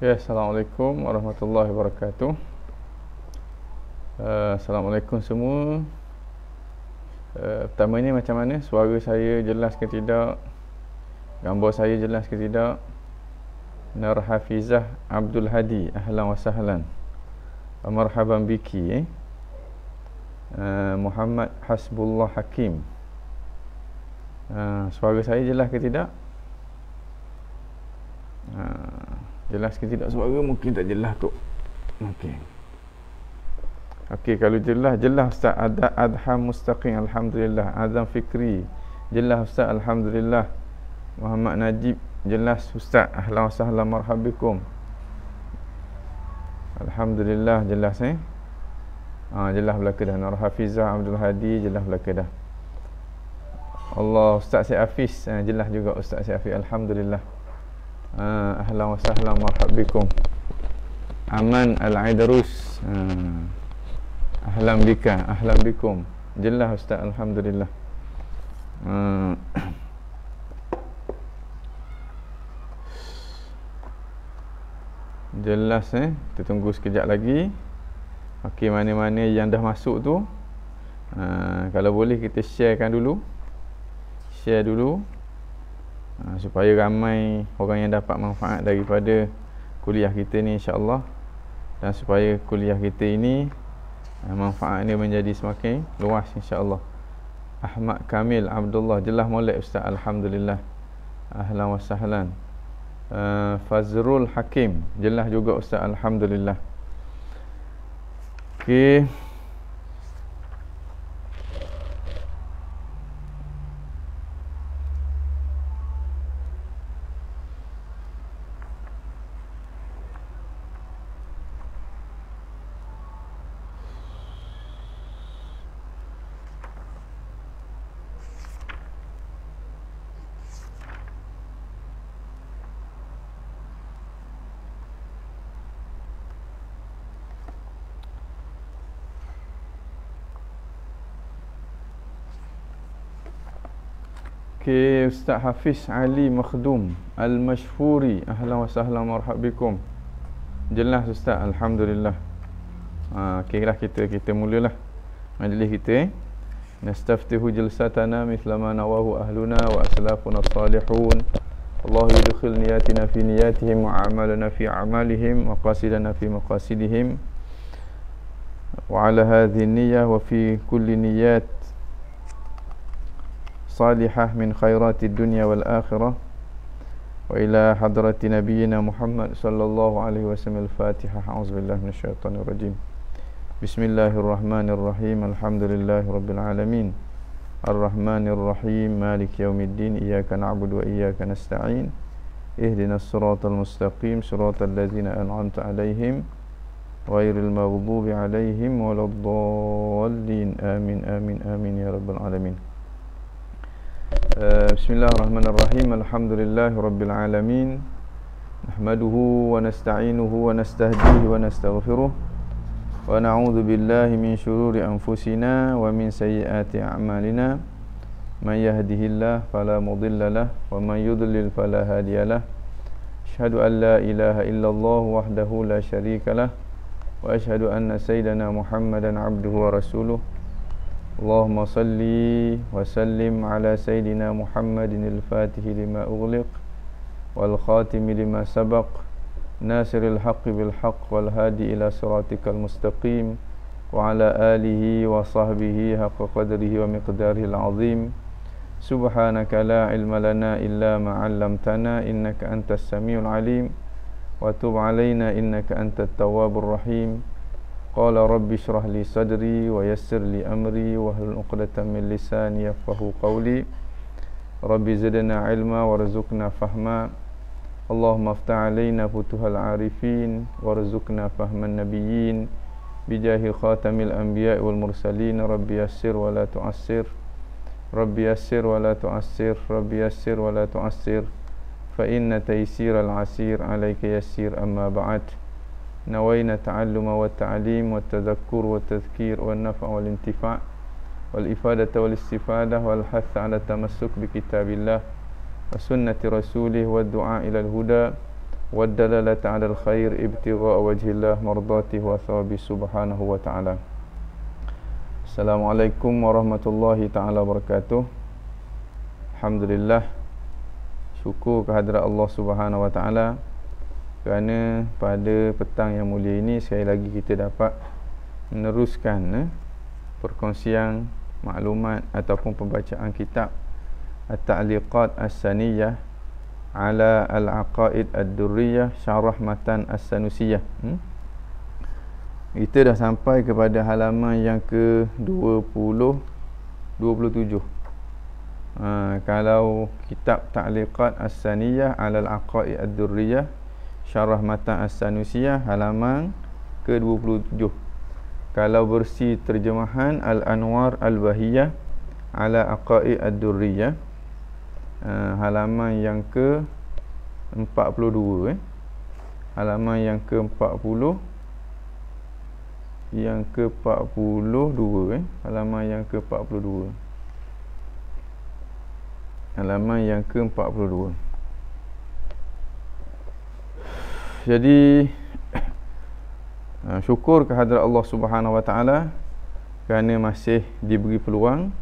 Okay, Assalamualaikum warahmatullahi wabarakatuh. Uh, Assalamualaikum semua. Uh, pertama ni macam mana? Suara saya jelas ke tidak? Gambar saya jelas ke tidak? Nur Hafizah Abdul Hadi. Ahlan wa sahlan. Marhaban biki. Eh? Uh, Muhammad Hasbullah Hakim. Uh, suara saya jelas ke tidak? Uh, Jelas ke tidak suara mungkin tak jelas tu. Okey. Okey kalau jelas jelas Ustaz ada adham mustaqim alhamdulillah. Azam fikri jelas Ustaz alhamdulillah. Muhammad Najib jelas Ustaz. Ahlan sahlan marhabikum Alhamdulillah jelas eh? Ha, jelas belaka dah Nur Hafizah Abdul Hadi jelas belaka dah Allah Ustaz Syed Hafiz ha, jelas juga Ustaz Syed Hafiz. Alhamdulillah ahlan wa sahlan marhabikum aman al-aidarus uh, ahlan bika ahlan bikum. Jelas ustaz alhamdulillah. Uh, jelas eh? Kita tunggu sekejap lagi. Okey mana-mana yang dah masuk tu uh, kalau boleh kita sharekan dulu. Share dulu ha, supaya ramai orang yang dapat manfaat daripada kuliah kita ni insya-Allah dan supaya kuliah kita ini ha, manfaat ini menjadi semakin luas insya-Allah. Ahmad Kamil Abdullah jelah molek ustaz alhamdulillah. Ahlan wa sahlan. Uh, Fazrul Hakim jelah juga ustaz alhamdulillah. Okey. Okey, Ustaz Hafiz Ali Makhdum Al-Mashfuri Ahlan wa sahlan marhabikum Jelas Ustaz, Alhamdulillah. Ha, Okey lah kita, kita mulalah Majlis kita eh. Nastaftihu jalsatana mithla ma nawahu ahluna wa aslafuna salihun. Allah yudkhil niyatina fi niyatihim wa amalana fi amalihim wa qasidana fi maqasidihim. Wa ala hadhi niyah wa fi kulli niyat صالحة من خيرات الدنيا والآخرة وإلى حضرة نبينا محمد صلى الله عليه وسلم. الفاتحة. أعوذ بالله من الشيطان الرجيم. بسم الله الرحمن الرحيم. الحمد لله رب العالمين. الرحمن الرحيم. مالك يوم الدين. إياك نعبد وإياك نستعين. اهدنا الصراط المستقيم. صراط الذين أنعمت عليهم غير المغضوب عليهم ولا الضالين. آمين آمين آمين يا رب العالمين. Eh, bismillahirrahmanirrahim. Alhamdulillahi Rabbil Alamin. Nahmaduhu wa nasta'inuhu wa nasta'hdihi wa nasta'ghfiruh. Wa na'udhu billahi min syururi anfusina wa min sayyati a'malina. Man yahdihillah falamudillalah wa man yudlil falahadiyalah Ashhadu an la ilaha illallah wahdahu la sharika lah Wa ashhadu anna sayyidana muhammadan abduhu wa rasuluh. اللهم صل وسلم على سيدنا محمد الفاتح لما أغلق والخاتم لما سبق ناصر الحق بالحق والهادي إلى صراطك المستقيم وعلى آله وصحبه حق قدره ومقداره العظيم سبحانك لا علم لنا إلا ما علمتنا إنك أنت السميع العليم وتب علينا إنك أنت التواب الرحيم قال رب اشرح لي صدري ويسر لي أمري وهل عقدة من لساني يفقه قولي. رب زدنا علما وارزقنا فهما. اللهم افتح علينا فتوح العارفين وارزقنا فهم النبيين. بجاه خاتم الأنبياء والمرسلين. رب يسر ولا تعسر. رب يسر ولا تعسر. رب يسر ولا تعسر. فإن تيسير العسير عليك يسير أما بعد. نوينا التعلم والتعليم والتذكر والتذكير والنفع والانتفاع والإفادة والاستفادة والحث على التمسك بكتاب الله وسنة رسوله والدعاء إلى الهدى والدلالة على الخير ابتغاء وجه الله مرضاته وثواب سبحانه وتعالى السلام عليكم ورحمة الله تعالى وبركاته الحمد لله syukur kehadrat Allah Subhanahu Wa Taala kerana pada petang yang mulia ini sekali lagi kita dapat meneruskan eh, perkongsian maklumat ataupun pembacaan kitab At-Ta'liqat As-Saniyah ala Al-Aqaid Ad-Durriyah Syarah Matan As-Sanusiyah. Hmm? Kita dah sampai kepada halaman yang ke-20 27. Ha, kalau kitab Ta'liqat As-Saniyah ala Al-Aqaid Ad-Durriyah Syarah Matan As-Sanusiyah halaman ke-27 kalau bersih terjemahan Al-Anwar Al-Bahiyah ala Aqaid Ad-Durriyah uh, halaman yang ke 42 eh. Halaman yang ke 40 yang ke 42 eh. Halaman yang ke 42 halaman yang ke 42 jadi ha, syukur kehadrat Allah Subhanahu Wa Taala kerana masih diberi peluang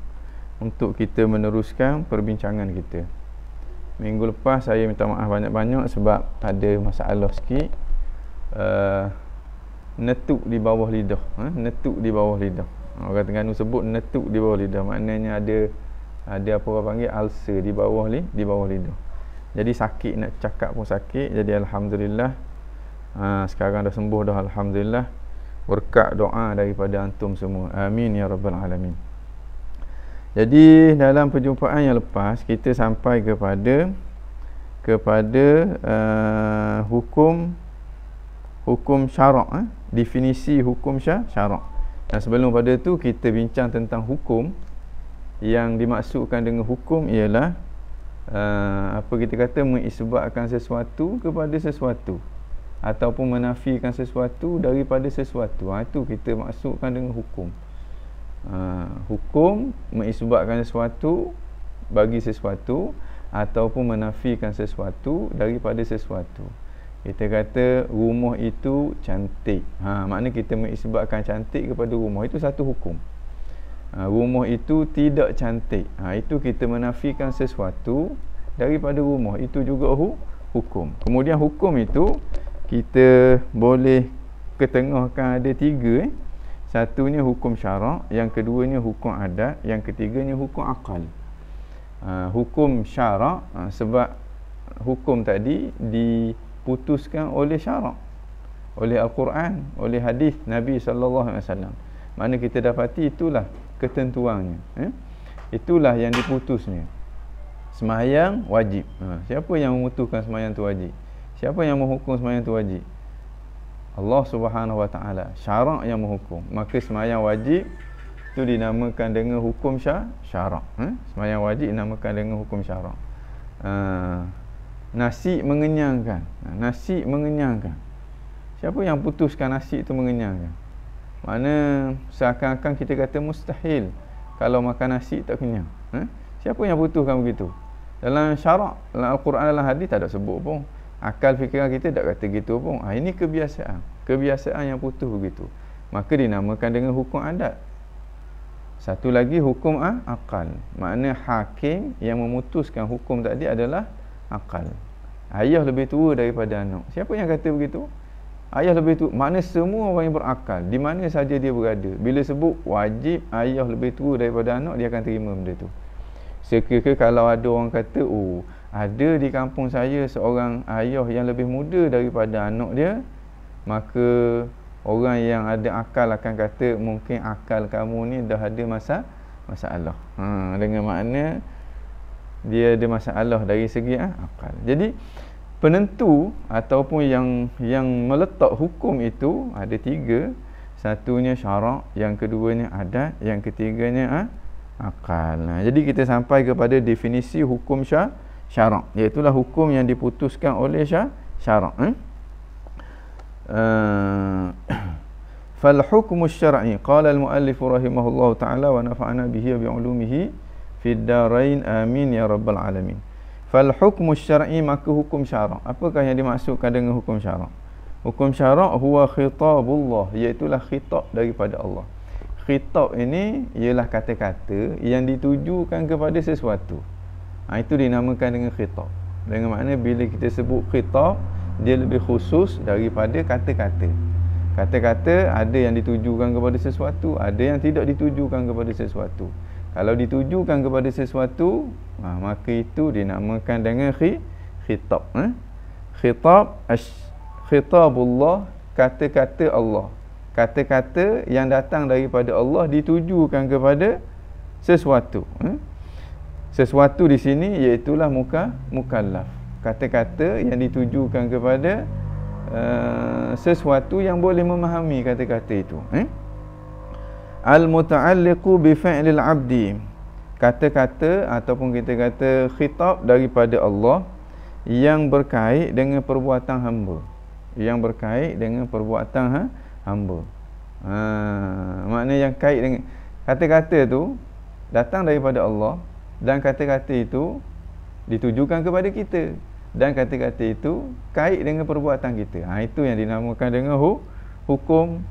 untuk kita meneruskan perbincangan kita. Minggu lepas saya minta maaf banyak-banyak sebab ada masalah sikit uh, netuk di bawah lidah, ha? netuk di bawah lidah. Orang Terengganu sebut netuk di bawah lidah, maknanya ada ada apa orang panggil ulcer di bawah li, di bawah lidah. Jadi sakit nak cakap pun sakit. Jadi alhamdulillah ha, sekarang dah sembuh dah alhamdulillah. Berkat doa daripada antum semua. Amin ya rabbal alamin. Jadi dalam perjumpaan yang lepas kita sampai kepada kepada uh, hukum hukum syarak eh? definisi hukum syarak. Dan sebelum pada tu kita bincang tentang hukum. Yang dimaksudkan dengan hukum ialah uh, apa kita kata mengisbatkan sesuatu kepada sesuatu ataupun menafikan sesuatu daripada sesuatu. Ha, itu kita maksudkan dengan hukum. Ha, hukum mengisbatkan sesuatu bagi sesuatu ataupun menafikan sesuatu daripada sesuatu. Kita kata rumah itu cantik. Ha, makna kita mengisbatkan cantik kepada rumah. Itu satu hukum. Ha, rumah itu tidak cantik. Ha, itu kita menafikan sesuatu daripada rumah. Itu juga hu, hukum. Kemudian hukum itu kita boleh ketengahkan ada tiga eh. Satunya hukum syarak, yang keduanya hukum adat, yang ketiganya hukum akal. Ha, hukum syarak ha, sebab hukum tadi diputuskan oleh syarak. Oleh Al-Quran, oleh hadis Nabi sallallahu alaihi wasallam. Mana kita dapati itulah ketentuannya, eh? Itulah yang diputusnya. Semayang wajib. Ha, siapa yang memutuskan semayang tu wajib? Siapa yang menghukum semayang itu wajib? Allah Subhanahu Wa Taala. Syarak yang menghukum. Maka semayang wajib itu dinamakan dengan hukum syar syarak. Ha? Semayang wajib dinamakan dengan hukum syarak. Uh, nasi mengenyangkan. Nasi mengenyangkan. Siapa yang putuskan nasi itu mengenyangkan? Mana seakan-akan kita kata mustahil kalau makan nasi tak kenyang. Ha? Siapa yang putuskan begitu? Dalam syarak, dalam Al-Quran, dalam hadis tak ada sebut pun akal fikiran kita tak kata gitu pun. Ha, ini kebiasaan. Kebiasaan yang putus begitu. Maka dinamakan dengan hukum adat. Satu lagi hukum ah, akal. Makna hakim yang memutuskan hukum tadi adalah akal. Ayah lebih tua daripada anak. Siapa yang kata begitu? Ayah lebih tua makna semua orang yang berakal di mana saja dia berada. Bila sebut wajib ayah lebih tua daripada anak dia akan terima benda tu. Sekiranya kalau ada orang kata oh ada di kampung saya seorang ayah yang lebih muda daripada anak dia maka orang yang ada akal akan kata mungkin akal kamu ni dah ada masa masalah. Ha, dengan makna dia ada masalah dari segi ha, akal. Jadi penentu ataupun yang yang meletak hukum itu ada tiga. Satunya syarak yang keduanya adat yang ketiganya ha, akal. Nah, jadi kita sampai kepada definisi hukum syarak syarak. Iaitulah hukum yang diputuskan oleh syarak eh? uh, fal hukmu syar'i. Qala al muallif rahimahullah taala wa nafa'ana bihi bi ulumihi fid darain. Amin ya rabbal alamin. Fal hukmu syar'i maka hukum syarak. Apakah yang dimaksudkan dengan hukum syarak? Hukum syarak huwa khitabullah iaitu khitab daripada Allah. Khitab ini ialah kata-kata yang ditujukan kepada sesuatu ha, itu dinamakan dengan khitab dengan makna bila kita sebut khitab dia lebih khusus daripada kata-kata kata-kata ada yang ditujukan kepada sesuatu ada yang tidak ditujukan kepada sesuatu kalau ditujukan kepada sesuatu ha, maka itu dinamakan dengan khi, khitab eh? khitab khitabullah kata-kata Allah kata-kata yang datang daripada Allah ditujukan kepada sesuatu eh? Sesuatu di sini iaitu muka mukallaf. Kata-kata yang ditujukan kepada uh, sesuatu yang boleh memahami kata-kata itu eh? al-muta'alliqu bi fi'lil 'abdi. Kata-kata ataupun kita kata khitab daripada Allah yang berkait dengan perbuatan hamba. Yang berkait dengan perbuatan ha, hamba. Ha maknanya yang kait dengan kata-kata tu datang daripada Allah dan kata-kata itu ditujukan kepada kita. Dan kata-kata itu kait dengan perbuatan kita. Ha itu yang dinamakan dengan hukum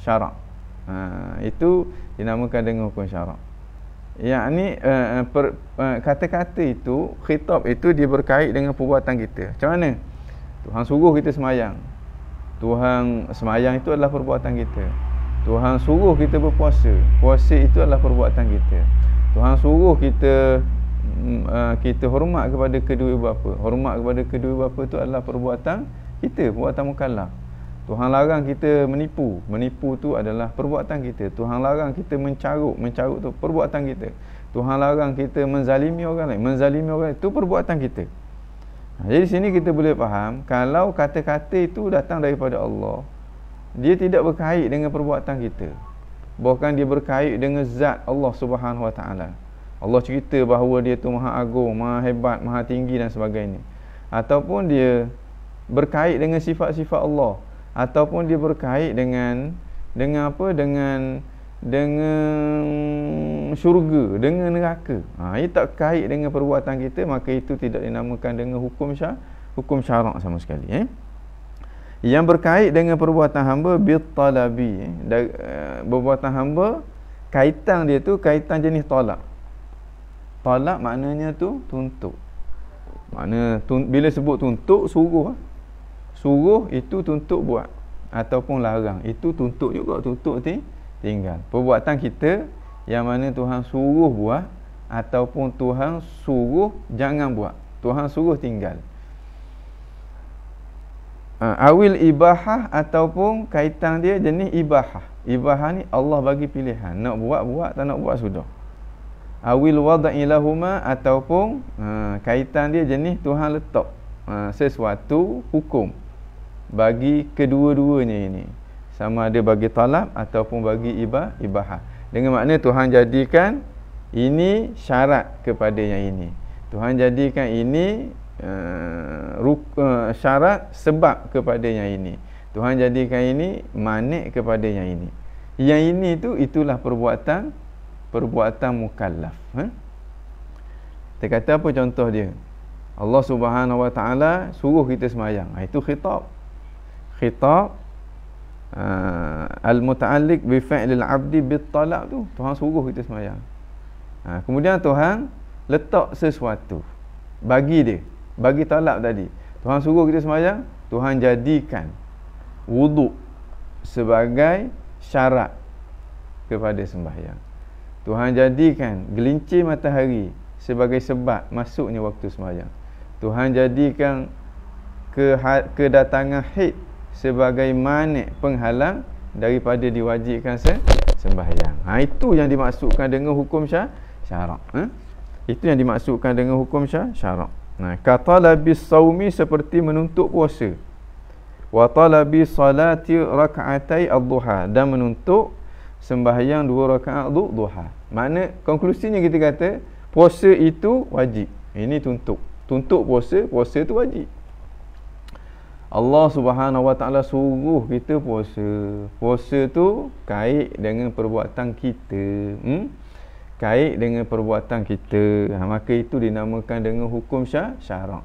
syarak ha, itu dinamakan dengan hukum syarak yang ni uh, per, uh, kata-kata itu khitab itu dia berkait dengan perbuatan kita. Macam mana? Tuhan suruh kita semayang. Tuhan semayang itu adalah perbuatan kita. Tuhan suruh kita berpuasa. Puasa itu adalah perbuatan kita Tuhan suruh kita uh, kita hormat kepada kedua ibu bapa hormat kepada kedua ibu bapa itu adalah perbuatan kita perbuatan mukallaf Tuhan larang kita menipu. Menipu tu adalah perbuatan kita. Tuhan larang kita mencaruk. Mencaruk tu perbuatan kita. Tuhan larang kita menzalimi orang lain. Menzalimi orang lain. Itu perbuatan kita. Jadi sini kita boleh faham. Kalau kata-kata itu datang daripada Allah. Dia tidak berkait dengan perbuatan kita. Bahkan dia berkait dengan zat Allah subhanahu wa ta'ala. Allah cerita bahawa dia tu maha agung, maha hebat, maha tinggi dan sebagainya. Ataupun dia berkait dengan sifat-sifat Allah ataupun dia berkait dengan dengan apa dengan dengan syurga dengan neraka ha ia tak kait dengan perbuatan kita maka itu tidak dinamakan dengan hukum syar hukum syarak sama sekali eh yang berkait dengan perbuatan hamba bil talabi eh. perbuatan hamba kaitan dia tu kaitan jenis tolak tolak maknanya tu tuntut mana tun, bila sebut tuntut suruh ah suruh itu tuntut buat ataupun larang. Itu tuntut juga tuntut ti tinggal. Perbuatan kita yang mana Tuhan suruh buat ataupun Tuhan suruh jangan buat. Tuhan suruh tinggal ha, awil ibahah ataupun kaitan dia jenis ibahah. Ibahah ni Allah bagi pilihan. Nak buat buat. Tak nak buat sudah. Awil wada'i lahuma ataupun ha, kaitan dia jenis Tuhan letak ha, sesuatu hukum bagi kedua-duanya ini. Sama ada bagi talab ataupun bagi ibah ibahah. Dengan makna Tuhan jadikan ini syarat kepada yang ini. Tuhan jadikan ini uh, ruk, uh, syarat sebab kepada yang ini. Tuhan jadikan ini manik kepada yang ini. Yang ini tu itulah perbuatan perbuatan mukallaf ha? kita kata apa contoh dia? Allah Subhanahu Wa Taala suruh kita semayang. Ha, itu khitab. Khitab uh, al-muta'alliq bi fi'lil 'abdi bit talaq tu. Tuhan suruh kita semayang. Ha, kemudian Tuhan letak sesuatu. Bagi dia, bagi talak tadi. Tuhan suruh kita semayang, Tuhan jadikan wuduk sebagai syarat kepada sembahyang. Tuhan jadikan gelincir matahari sebagai sebab masuknya waktu sembahyang. Tuhan jadikan kedatangan haid sebagai manik penghalang daripada diwajibkan se sembahyang. Ha itu yang dimaksudkan dengan hukum syar syarak. Ha? Itu yang dimaksudkan dengan hukum syar syarak. Nah, kata labis saumi seperti menuntut puasa. Wa talabi salati rak'atai ad-duha dan menuntut sembahyang dua rakaat duha. Makna konklusinya kita kata puasa itu wajib. Ini tuntut. Tuntut puasa, puasa itu wajib. Allah Subhanahu Wa Taala suruh kita puasa. Puasa tu kait dengan perbuatan kita. Hmm? Berkait dengan perbuatan kita. Ha, maka itu dinamakan dengan hukum syar syarak.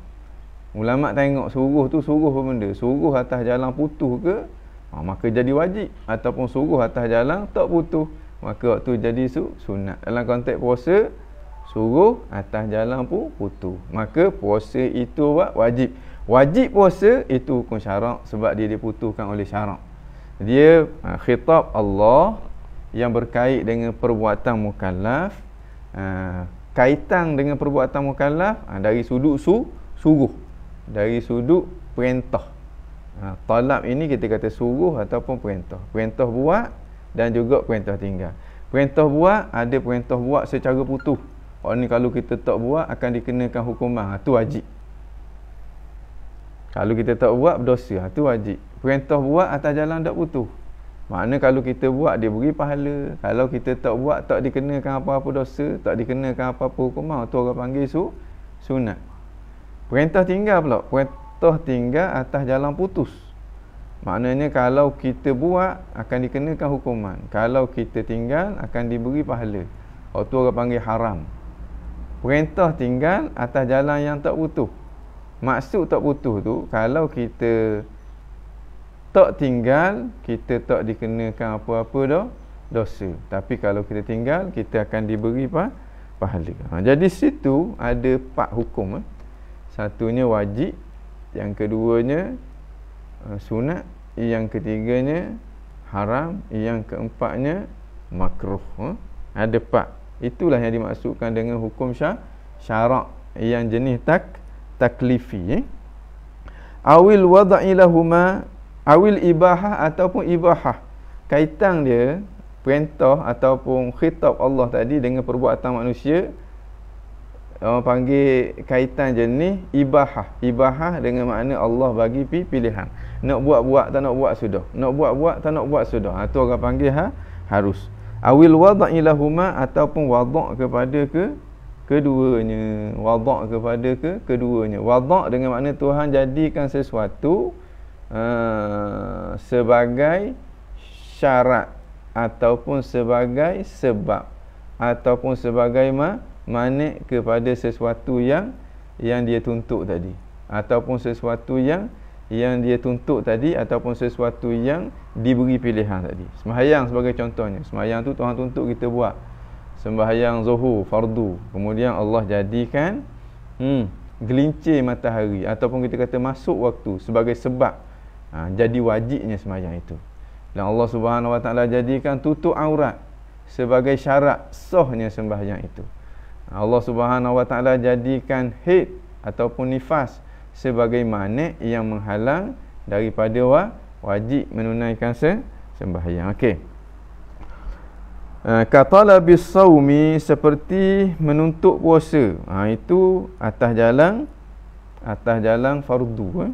Ulama tengok suruh tu suruh apa benda? Suruh atas jalan putus ke? Ha, maka jadi wajib. Ataupun suruh atas jalan tak putus maka waktu jadi su sunat. Dalam konteks puasa suruh atas jalan pun putus maka puasa itu wajib. Wajib puasa itu hukum syarak sebab dia diputuskan oleh syarak. Dia ha, khitab Allah yang berkait dengan perbuatan mukallaf ha, kaitan dengan perbuatan mukallaf ha, dari sudut su suruh dari sudut perintah. Ha, talab ini kita kata suruh ataupun perintah. Perintah buat dan juga perintah tinggal. Perintah buat ada perintah buat secara orang ni kalau kita tak buat akan dikenakan hukuman. Itu wajib. Kalau kita tak buat berdosa. Itu wajib. Perintah buat atas jalan tak putus Makna kalau kita buat dia beri pahala. Kalau kita tak buat tak dikenakan apa-apa dosa, tak dikenakan apa-apa hukuman, tu orang panggil su sunat. Perintah tinggal pula. Perintah tinggal atas jalan putus. Maknanya kalau kita buat akan dikenakan hukuman. Kalau kita tinggal akan diberi pahala. tu orang panggil haram. Perintah tinggal atas jalan yang tak putus. Maksud tak putus tu kalau kita tak tinggal kita tak dikenakan apa-apa dah dosa tapi kalau kita tinggal kita akan diberi apa pahala ha, jadi situ ada empat hukum eh. satunya wajib yang keduanya uh, sunat yang ketiganya haram yang keempatnya makruh eh. ada empat itulah yang dimaksudkan dengan hukum syar syarak yang jenis tak taklifi eh. awil wada'i lahuma awil ibahah ataupun ibahah. Kaitan dia perintah ataupun khitab Allah tadi dengan perbuatan manusia orang panggil kaitan jenis ibahah. Ibahah dengan makna Allah bagi pilihan. Nak buat-buat tak nak buat sudah. Nak buat-buat tak nak buat sudah. Ha, tu orang panggil ha, harus. Awil wada'i lahuma ataupun wadak kepada ke keduanya. Wadak kepada ke keduanya. Wadak dengan makna Tuhan jadikan sesuatu uh, sebagai syarat ataupun sebagai sebab ataupun sebagai ma manik kepada sesuatu yang yang dia tuntut tadi ataupun sesuatu yang yang dia tuntut tadi ataupun sesuatu yang diberi pilihan tadi. Sembahyang sebagai contohnya. Sembahyang tu Tuhan tuntut kita buat. Sembahyang zuhur, fardu. Kemudian Allah jadikan hmm, gelincir matahari ataupun kita kata masuk waktu sebagai sebab ha, jadi wajibnya sembahyang itu dan Allah Subhanahu Wa Taala jadikan tutup aurat sebagai syarat sahnya sembahyang itu Allah Subhanahu Wa Taala jadikan haid ataupun nifas sebagai manik yang menghalang daripada wa, wajib menunaikan se, sembahyang okey Uh, katala bisawmi seperti menuntut puasa. Ha, itu atas jalan atas jalan fardu eh.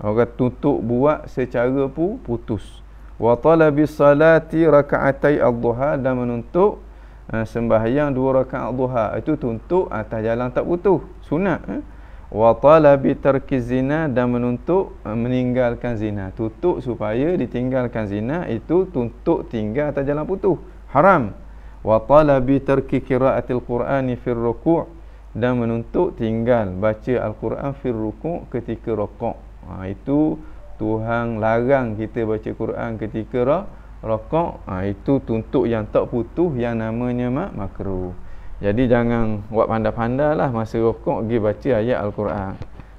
Orang tutup buat secara pu putus. Wa talabi salati raka'atai ad-duha dan menuntut uh, sembahyang dua rakaat duha. Itu tuntut atas jalan tak putus. Sunat. Eh? Wa talabi tarki zina dan menuntut uh, meninggalkan zina. Tutup supaya ditinggalkan zina itu tuntut tinggal atas jalan putus. Haram. Wa talabi tarki qiraatil Qur'ani fi ruku' dan menuntut tinggal baca Al-Quran fi ruku' ketika rukuk ha, itu Tuhan larang kita baca Quran ketika rak rokok. Ha, itu tuntut yang tak putus yang namanya mak makruh. Jadi jangan buat pandai-pandai lah masa rokok pergi baca ayat Al-Quran.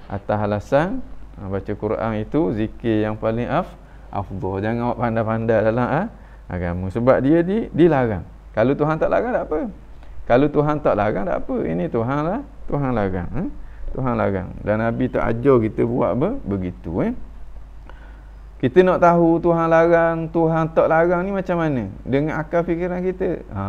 Atas alasan ha, baca Quran itu zikir yang paling af afdal jangan buat pandai-pandai dalam ha, agama. Sebab dia di, dilarang. Kalau Tuhan tak larang tak apa. Kalau Tuhan tak larang tak apa. Ini Tuhan lah Tuhan larang ha? Tuhan larang. Dan Nabi tak ajar kita buat apa? Begitu eh. Kita nak tahu Tuhan larang Tuhan tak larang ni macam mana? Dengan akal fikiran kita. Ha,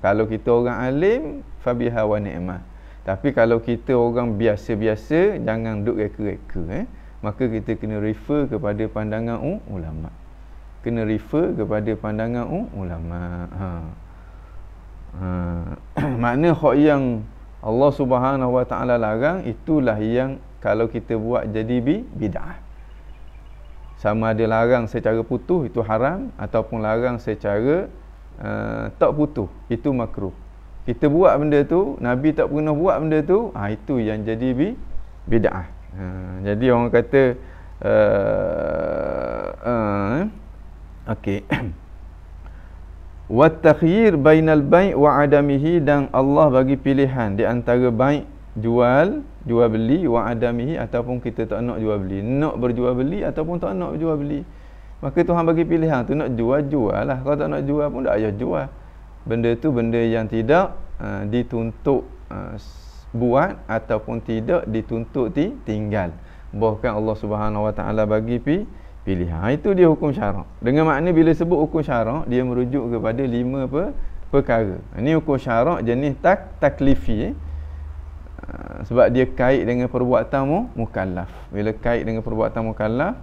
kalau kita orang alim fabiha wa ni'mah. Tapi kalau kita orang biasa-biasa jangan duk reka-reka eh. Maka kita kena refer kepada pandangan uh, ulama. Kena refer kepada pandangan uh, ulama. Ha. Ha. Makna hak yang Allah Subhanahu Wa Taala larang itulah yang kalau kita buat jadi bi bidah. Sama ada larang secara putus itu haram ataupun larang secara uh, tak putus itu makruh. kita buat benda tu nabi tak pernah buat benda tu ha, itu yang jadi bi bid'ah ha, jadi orang kata uh, uh, okey wa takhyir bainal bai' wa adamihi dan Allah bagi pilihan di antara bai' jual jual beli wa adamihi ataupun kita tak nak jual beli. Nak berjual beli ataupun tak nak berjual beli. Maka Tuhan bagi pilihan tu nak jual jual lah. Kalau tak nak jual pun tak payah jual. Benda tu benda yang tidak uh, dituntut uh, buat ataupun tidak dituntut ti tinggal bahkan Allah Subhanahu Wa Taala bagi pi pilihan ha, itu dia hukum syarak dengan makna bila sebut hukum syarak dia merujuk kepada lima per, perkara. Ini hukum syarak jenis tak taklifi eh. Uh, sebab dia kait dengan perbuatan mu mukallaf. Bila kait dengan perbuatan mukallaf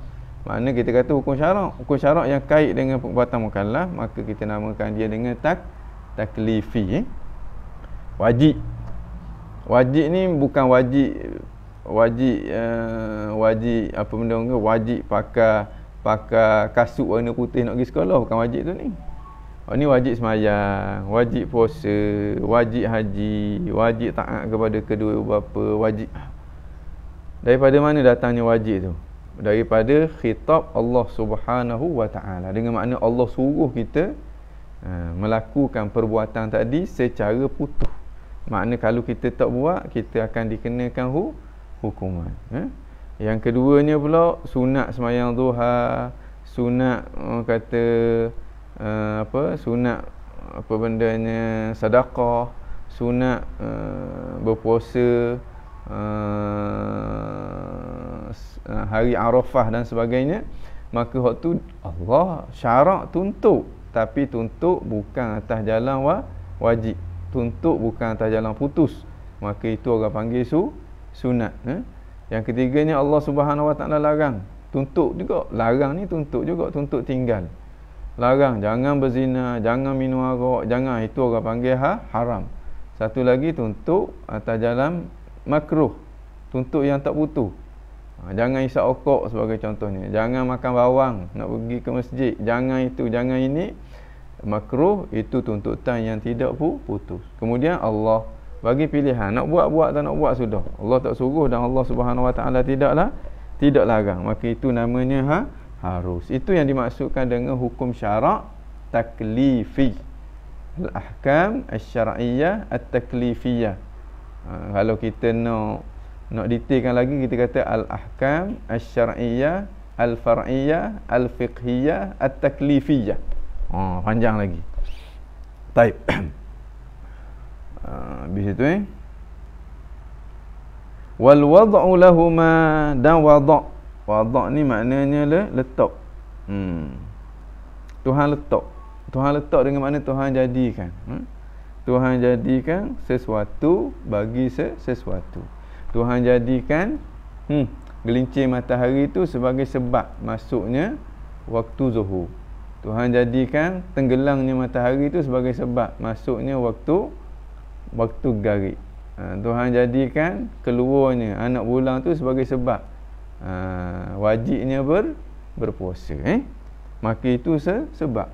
makna kita kata hukum syarak hukum syarak yang kait dengan perbuatan mukallaf maka kita namakan dia dengan tak taklifi eh? wajib. Wajib ni bukan wajib wajib uh, wajib apa benda orang wajib pakai pakai kasut warna putih nak pergi sekolah. Bukan wajib tu ni. Oh, ni wajib semayang wajib puasa wajib haji wajib taat kepada kedua bapa wajib. Daripada mana datangnya wajib tu? Daripada khitab Allah Subhanahu wa taala. Dengan makna Allah suruh kita Ha, melakukan perbuatan tadi secara putus. Makna kalau kita tak buat kita akan dikenakan hu, hukuman ha? yang keduanya pula sunat semayang duha sunat orang kata uh, apa sunat apa bendanya sedekah sunat uh, berpuasa uh, hari Arafah dan sebagainya maka waktu Allah syarak tuntut. Tapi tuntut bukan atas jalan wa, wajib. Tuntut bukan atas jalan putus. Maka itu orang panggil su sunat eh? yang ketiganya Allah Subhanahu Wa Taala larang tuntut juga larang ni tuntut juga tuntut tinggal larang jangan berzina jangan minum arak jangan itu orang panggil ha, haram satu lagi tuntut atas jalan makruh tuntut yang tak putus Ha, jangan isap okok sebagai contohnya. Jangan makan bawang nak pergi ke masjid. Jangan itu, jangan ini. Makruh itu tuntutan yang tidak pu putus. Kemudian Allah bagi pilihan nak buat buat tak nak buat sudah. Allah tak suruh dan Allah Subhanahu Wa Taala tidaklah tidak larang. Maka itu namanya ha, harus. Itu yang dimaksudkan dengan hukum syarak taklifi. Al-ahkam asy-syar'iyyah at-taklifiyah. Ha, kalau kita nak nak detailkan lagi kita kata al-ahkam asy-syar'iyyah al-far'iyyah al-fiqhiyyah at-taklifiyah. Oh, panjang lagi. Taib. Ah, habis itu eh. Wal wad'u lahumā dan wad'. Wad' ni maknanya le, letak. Hmm. Tuhan letak. Tuhan letak dengan makna Tuhan jadikan. Hmm? Tuhan jadikan sesuatu bagi sesuatu. Tuhan jadikan hmm, gelincir matahari itu sebagai sebab masuknya waktu zuhur. Tuhan jadikan tenggelangnya matahari itu sebagai sebab masuknya waktu waktu garik. Ha, Tuhan jadikan keluarnya anak bulan tu sebagai sebab ha, wajibnya ber, berpuasa. Eh? Maka itu se, sebab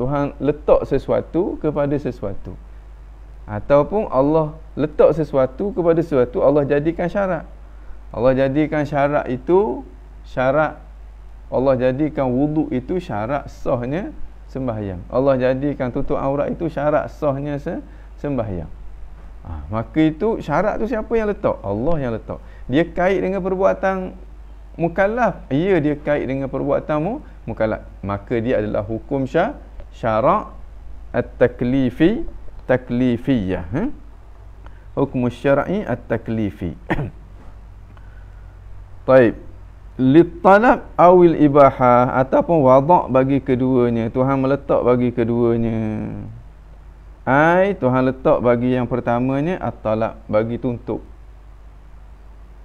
Tuhan letak sesuatu kepada sesuatu ataupun Allah letak sesuatu kepada sesuatu Allah jadikan syarat Allah jadikan syarat itu syarat Allah jadikan wuduk itu syarat sahnya sembahyang Allah jadikan tutup aurat itu syarat sahnya se sembahyang. Ha, maka itu syarat tu siapa yang letak? Allah yang letak. Dia kait dengan perbuatan mukallaf. Iya dia kait dengan perbuatanmu mukallaf. Maka dia adalah hukum syar syarak at-taklifi taklifiyah eh? hukum syar'i at-taklifi. Baik. Litalab awil ibahah ataupun wadak bagi keduanya. Tuhan meletak bagi keduanya ai Tuhan letak bagi yang pertamanya at-talab bagi tuntut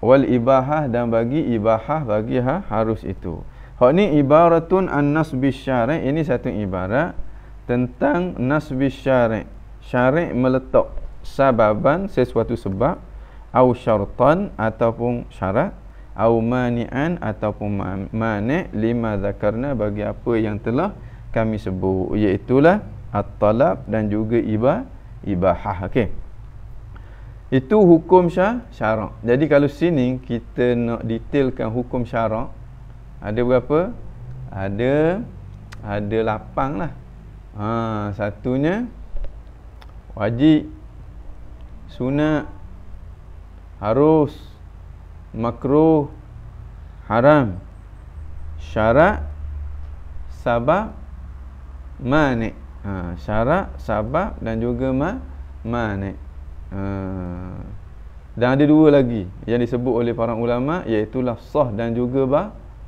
wal ibahah dan bagi ibahah bagi ha, harus itu hak ni ibaratun an nasbi syari' ini satu ibarat tentang nasbi syari' syarik meletak sababan sesuatu sebab au syartan ataupun syarat au mani'an ataupun mani' lima zakarna bagi apa yang telah kami sebut iaitu at-talab dan juga iba ibahah. Okey. Itu hukum syar syarak. Jadi kalau sini kita nak detailkan hukum syarak ada berapa? Ada ada lapang lah. Ha, satunya wajib sunat harus makruh haram. Syarat sabab manik ha, syarat sabab dan juga ma manik ha. dan ada dua lagi yang disebut oleh para ulama iaitu sah dan juga ba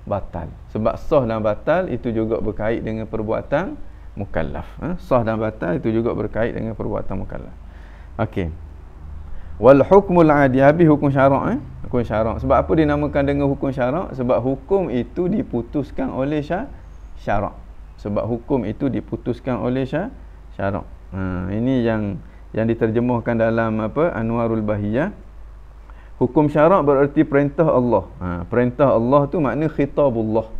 batal. Sebab sah dan batal itu juga berkait dengan perbuatan mukallaf. Ha? sah dan batal itu juga berkait dengan perbuatan mukallaf. Okey. Wal hukmul adi habis hukum syarak eh? Hukum syarak. Sebab apa dinamakan dengan hukum syarak? Sebab hukum itu diputuskan oleh syarak sebab hukum itu diputuskan oleh syarak ha, ini yang yang diterjemahkan dalam apa anwarul bahiyah Hukum syarak bererti perintah Allah. Ha, perintah Allah tu makna khitabullah.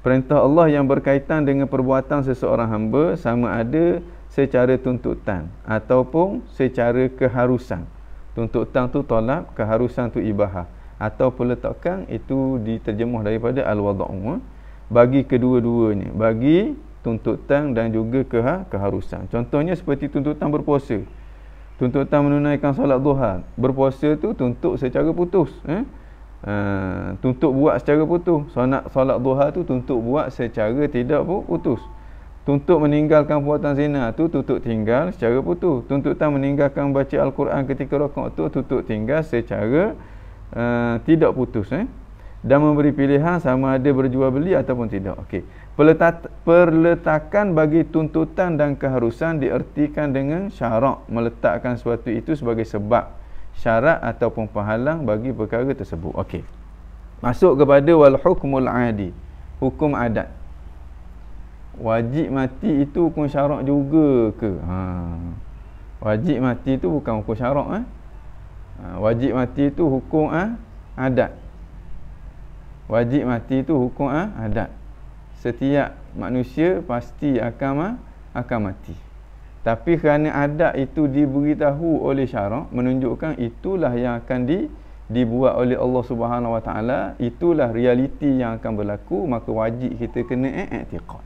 Perintah Allah yang berkaitan dengan perbuatan seseorang hamba sama ada secara tuntutan ataupun secara keharusan. Tuntutan tu tolak, keharusan tu ibahah. Atau peletakan itu diterjemah daripada al-wada'u. Bagi kedua-duanya. Bagi tuntutan dan juga keharusan. Contohnya seperti tuntutan berpuasa. Tuntutan menunaikan solat duha. Berpuasa tu tuntut secara putus eh? Uh, tuntut buat secara putus. Solat solat duha tu tuntut buat secara tidak putus. Tuntut meninggalkan perbuatan zina tu tuntut tinggal secara putus. Tuntutan meninggalkan baca al-Quran ketika rakaat tu tuntut tinggal secara uh, tidak putus eh dan memberi pilihan sama ada berjual beli ataupun tidak. Okey. Perletakan bagi tuntutan dan keharusan diartikan dengan syarak meletakkan sesuatu itu sebagai sebab syarat ataupun penghalang bagi perkara tersebut. Okey. Masuk kepada wal hukmul adi hukum adat. Wajib mati itu hukum syarak juga ke? Ha. Wajib mati itu bukan hukum syarak eh? Ha, wajib mati itu hukum ah adat wajib mati itu hukum ah adat setiap manusia pasti akan akan mati. Tapi kerana adat itu diberitahu oleh syarak menunjukkan itulah yang akan di dibuat oleh Allah Subhanahu Wa Taala, itulah realiti yang akan berlaku, maka wajib kita kena i'tikad.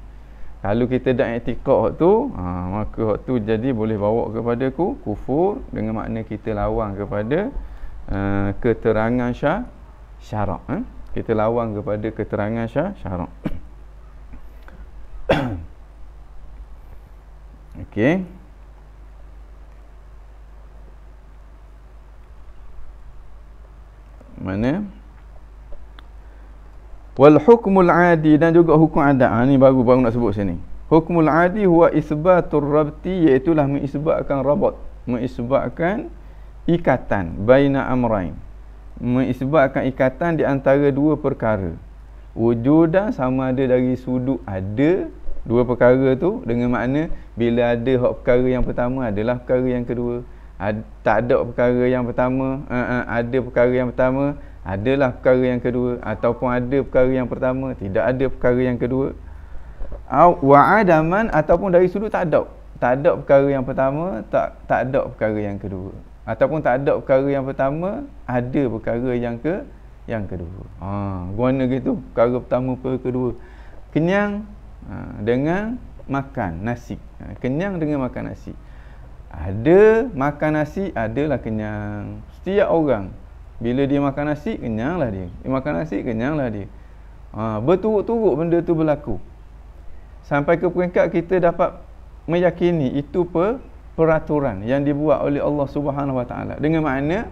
Kalau kita dah i'tikad tu, ha, maka hak tu jadi boleh bawa kepada ku kufur dengan makna kita lawan kepada uh, keterangan syar syarak. Eh? Kita lawan kepada keterangan syar syarak. Okey. Mana? Wal hukmul adi dan juga hukum adat. Ha, ni baru baru nak sebut sini. Hukmul adi huwa isbatur rabti iaitu lah mengisbatkan rabat, mengisbatkan ikatan baina amrain. Mengisbatkan ikatan di antara dua perkara. Wujudan sama ada dari sudut ada dua perkara tu dengan makna bila ada hak perkara yang pertama adalah perkara yang kedua. Ad, tak ada perkara yang pertama uh, uh, ada perkara yang pertama adalah perkara yang kedua ataupun ada perkara yang pertama tidak ada perkara yang kedua. Wa adaman ataupun dari sudut tak ada tak ada perkara yang pertama tak tak ada perkara yang kedua ataupun tak ada perkara yang pertama ada perkara yang ke yang kedua. Ha guna gitu perkara pertama perkara kedua. Kenyang ha, dengan makan nasi. Ha, kenyang dengan makan nasi. Ada makan nasi adalah kenyang. Setiap orang bila dia makan nasi kenyanglah dia. Dia makan nasi kenyanglah dia. Ha, berturut-turut benda tu berlaku. Sampai ke peringkat kita dapat meyakini itu per, peraturan yang dibuat oleh Allah Subhanahu Wa Taala. Dengan makna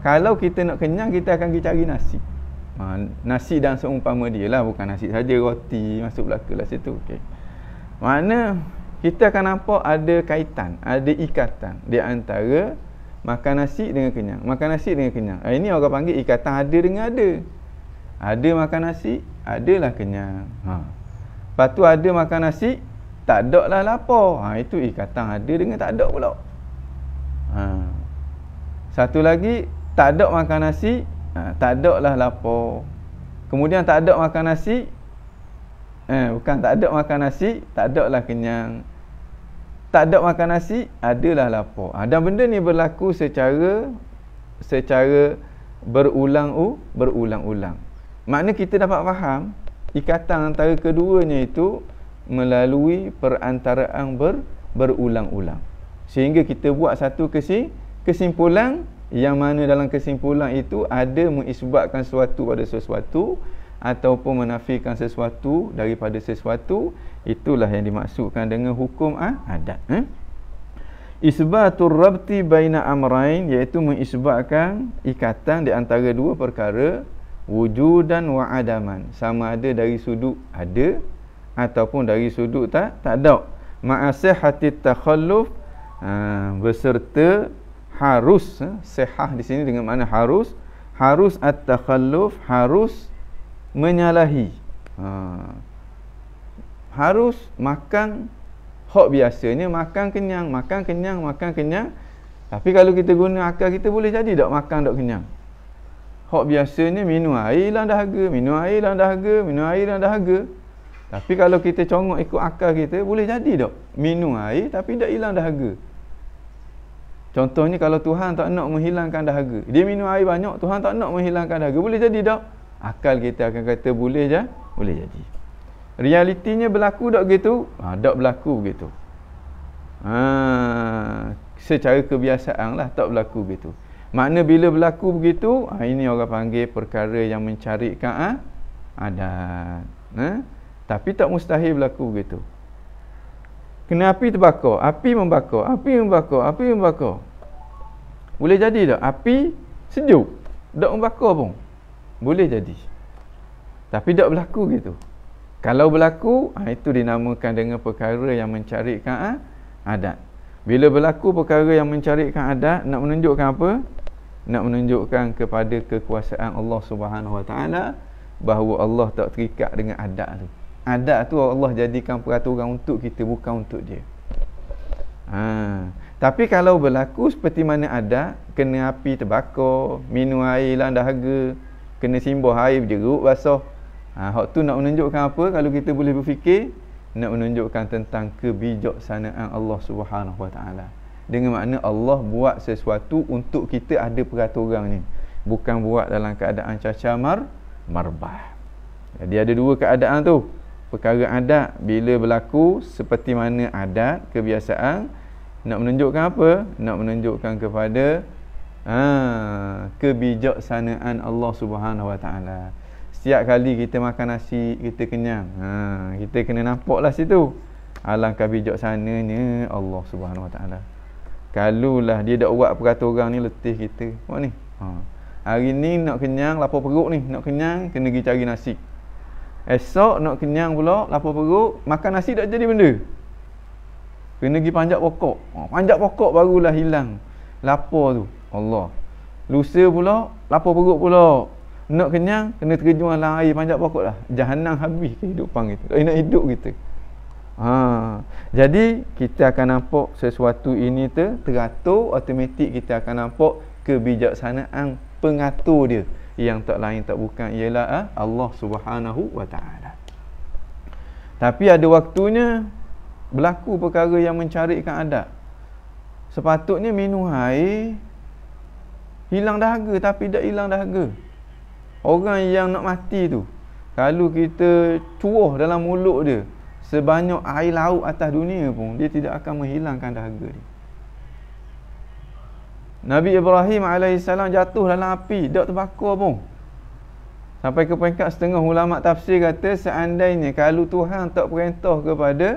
kalau kita nak kenyang kita akan pergi cari nasi. Ha, nasi dan seumpama dia lah bukan nasi saja roti masuk belaka lah situ okay. mana kita akan nampak ada kaitan ada ikatan di antara makan nasi dengan kenyang makan nasi dengan kenyang. Ha, ini orang panggil ikatan ada dengan ada. Ada makan nasi adalah kenyang. Ha. lepas tu ada makan nasi tak ada lah lapar ha, itu ikatan ada dengan tak ada pula. Ha. satu lagi tak ada makan nasi ha, tak ada lah lapar kemudian tak ada makan nasi eh, bukan tak ada makan nasi tak ada lah kenyang. Tak ada makan nasi adalah lapar ha, dan benda ni berlaku secara secara berulang u berulang-ulang. Makna kita dapat faham ikatan antara keduanya itu melalui perantaraan ber, berulang-ulang sehingga kita buat satu kesimpulan yang mana dalam kesimpulan itu ada mengisbatkan sesuatu pada sesuatu ataupun menafikan sesuatu daripada sesuatu itulah yang dimaksudkan dengan hukum ah, adat eh? isbatur rabti baina amrain iaitu mengisbatkan ikatan di antara dua perkara wujudan wa adaman sama ada dari sudut ada ataupun dari sudut tak tak ada. Ma'asihati takhalluf ha, beserta harus ha, sihah di sini dengan makna harus. Harus at-takhalluf harus menyalahi. Ha. harus makan hok biasanya makan kenyang makan kenyang makan kenyang. Tapi kalau kita guna akal kita boleh jadi tak makan tak kenyang? Hok biasanya minum air hilang dahaga minum air hilang dahaga minum air hilang dahaga tapi kalau kita congok ikut akal kita boleh jadi tak minum air tapi tak hilang dahaga. Contohnya kalau Tuhan tak nak menghilangkan dahaga. Dia minum air banyak Tuhan tak nak menghilangkan dahaga. Boleh jadi tak? akal kita akan kata boleh je. Boleh jadi. Realitinya berlaku tak gitu? Ha, tak berlaku begitu. Ha, secara kebiasaan lah tak berlaku begitu. Makna bila berlaku begitu ha, ini orang panggil perkara yang mencarikan ha, adat. Ha? Tapi tak mustahil berlaku begitu. Kena api terbakar api membakar api membakar api membakar. Boleh jadi tak? Api sejuk tak membakar pun. Boleh jadi. Tapi tak berlaku gitu. Kalau berlaku ha, itu dinamakan dengan perkara yang mencarikan ha, adat. Bila berlaku perkara yang mencarikan adat nak menunjukkan apa? Nak menunjukkan kepada kekuasaan Allah Subhanahu Wa Taala bahawa Allah tak terikat dengan adat tu adat tu Allah jadikan peraturan untuk kita bukan untuk dia. Ha. tapi kalau berlaku seperti mana ada kena api terbakar minum air lah dahaga kena simbah air berjeruk basah. Ha, hak tu nak menunjukkan apa? Kalau kita boleh berfikir nak menunjukkan tentang kebijaksanaan Allah Subhanahu Taala. Dengan makna Allah buat sesuatu untuk kita ada peraturan ni. Bukan buat dalam keadaan cacamar marbah. Jadi ada dua keadaan tu perkara adat bila berlaku seperti mana adat kebiasaan nak menunjukkan apa nak menunjukkan kepada ha, kebijaksanaan Allah Subhanahu Wa Taala. Setiap kali kita makan nasi kita kenyang. Ha, kita kena nampaklah situ. Alangkah bijaksananya Allah Subhanahu Wa Taala. Kalulah dia dak buat peraturan ni letih kita. Buat ni. Ha. Hari ni nak kenyang lapar perut ni, nak kenyang kena pergi cari nasi. Esok nak kenyang pula lapar perut, makan nasi tak jadi benda. Kena pergi panjat pokok. Ha, panjat pokok barulah hilang lapar tu. Allah. Lusa pula, lapar perut pula. Nak kenyang, kena terjun dalam air panjat pokok lah. Jahanam habis kehidupan kita. Tak nak hidup kita. Ha. Jadi, kita akan nampak sesuatu ini ter, teratur, automatik kita akan nampak kebijaksanaan pengatur dia. Yang tak lain tak bukan ialah ha? Allah subhanahu wa ta'ala. Tapi ada waktunya berlaku perkara yang mencarikan adat. Sepatutnya minum air hilang dahaga tapi tak hilang dahaga orang yang nak mati tu kalau kita cuah dalam mulut dia sebanyak air laut atas dunia pun dia tidak akan menghilangkan dahaga dia Nabi Ibrahim AS jatuh dalam api tak terbakar pun sampai ke peringkat setengah ulama tafsir kata seandainya kalau Tuhan tak perintah kepada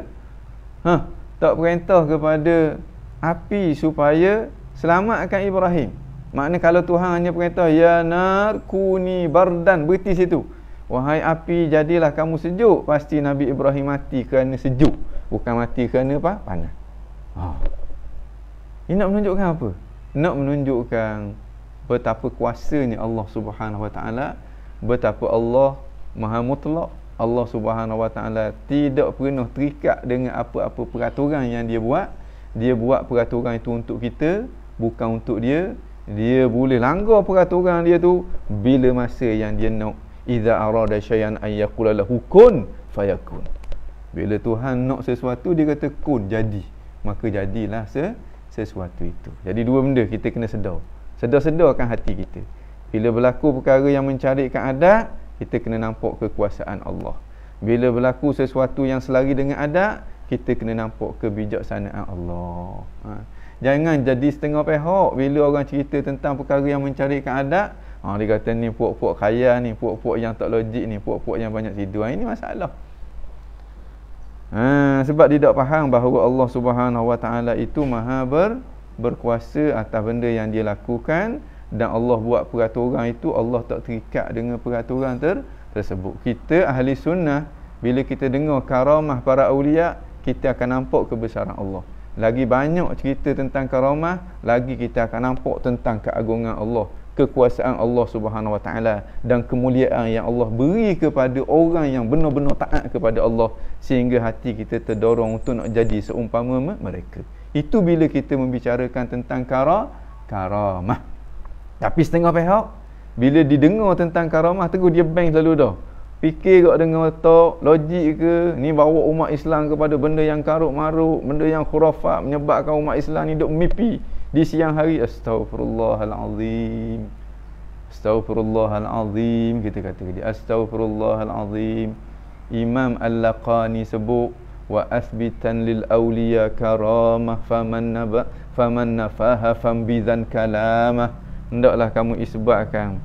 ha, tak perintah kepada api supaya selamatkan Ibrahim Makna kalau Tuhan hanya perintah ya nar kuni bardan berhenti situ. Wahai api jadilah kamu sejuk. Pasti Nabi Ibrahim mati kerana sejuk, bukan mati kerana apa? panas. Ha. Ini nak menunjukkan apa? Nak menunjukkan betapa kuasanya Allah Subhanahu Wa Taala, betapa Allah Maha Mutlak. Allah Subhanahu Wa Taala tidak pernah terikat dengan apa-apa peraturan yang dia buat. Dia buat peraturan itu untuk kita, bukan untuk dia dia boleh langgar peraturan dia tu bila masa yang dia nak idza arada syai'an ay yaqula lahu kun fayakun bila Tuhan nak sesuatu dia kata kun jadi maka jadilah se sesuatu itu. Jadi dua benda kita kena sedar. Sedar-sedarkan hati kita. Bila berlaku perkara yang mencarikan adat, kita kena nampak kekuasaan Allah. Bila berlaku sesuatu yang selari dengan adat, kita kena nampak kebijaksanaan Allah. Ha. Jangan jadi setengah pihak bila orang cerita tentang perkara yang mencarikan adat, ha, dia kata ni puak-puak kaya ni, puak-puak yang tak logik ni, puak-puak yang banyak tidur. Ha, ini masalah. Ha, sebab dia tak faham bahawa Allah Subhanahu Wa Taala itu maha ber, berkuasa atas benda yang dia lakukan dan Allah buat peraturan itu Allah tak terikat dengan peraturan ter, tersebut. Kita ahli sunnah bila kita dengar karamah para awliya kita akan nampak kebesaran Allah. Lagi banyak cerita tentang karamah, lagi kita akan nampak tentang keagungan Allah kekuasaan Allah Subhanahu Wa Taala dan kemuliaan yang Allah beri kepada orang yang benar-benar taat kepada Allah sehingga hati kita terdorong untuk nak jadi seumpama mereka. Itu bila kita membicarakan tentang kara karamah. Tapi setengah pihak bila didengar tentang karamah terus dia bang selalu dah. Fikir kau dengan otak, logik ke, ni bawa umat Islam kepada benda yang karuk maruk, benda yang khurafat menyebabkan umat Islam ni duk mimpi di siang hari astaghfirullahalazim. Astaghfirullahalazim kita kata dia astaghfirullahalazim. Imam al-laqani sebut wa asbitan lil awliya karamah faman naba faman nafaha fam kalamah. Hendaklah kamu isbatkan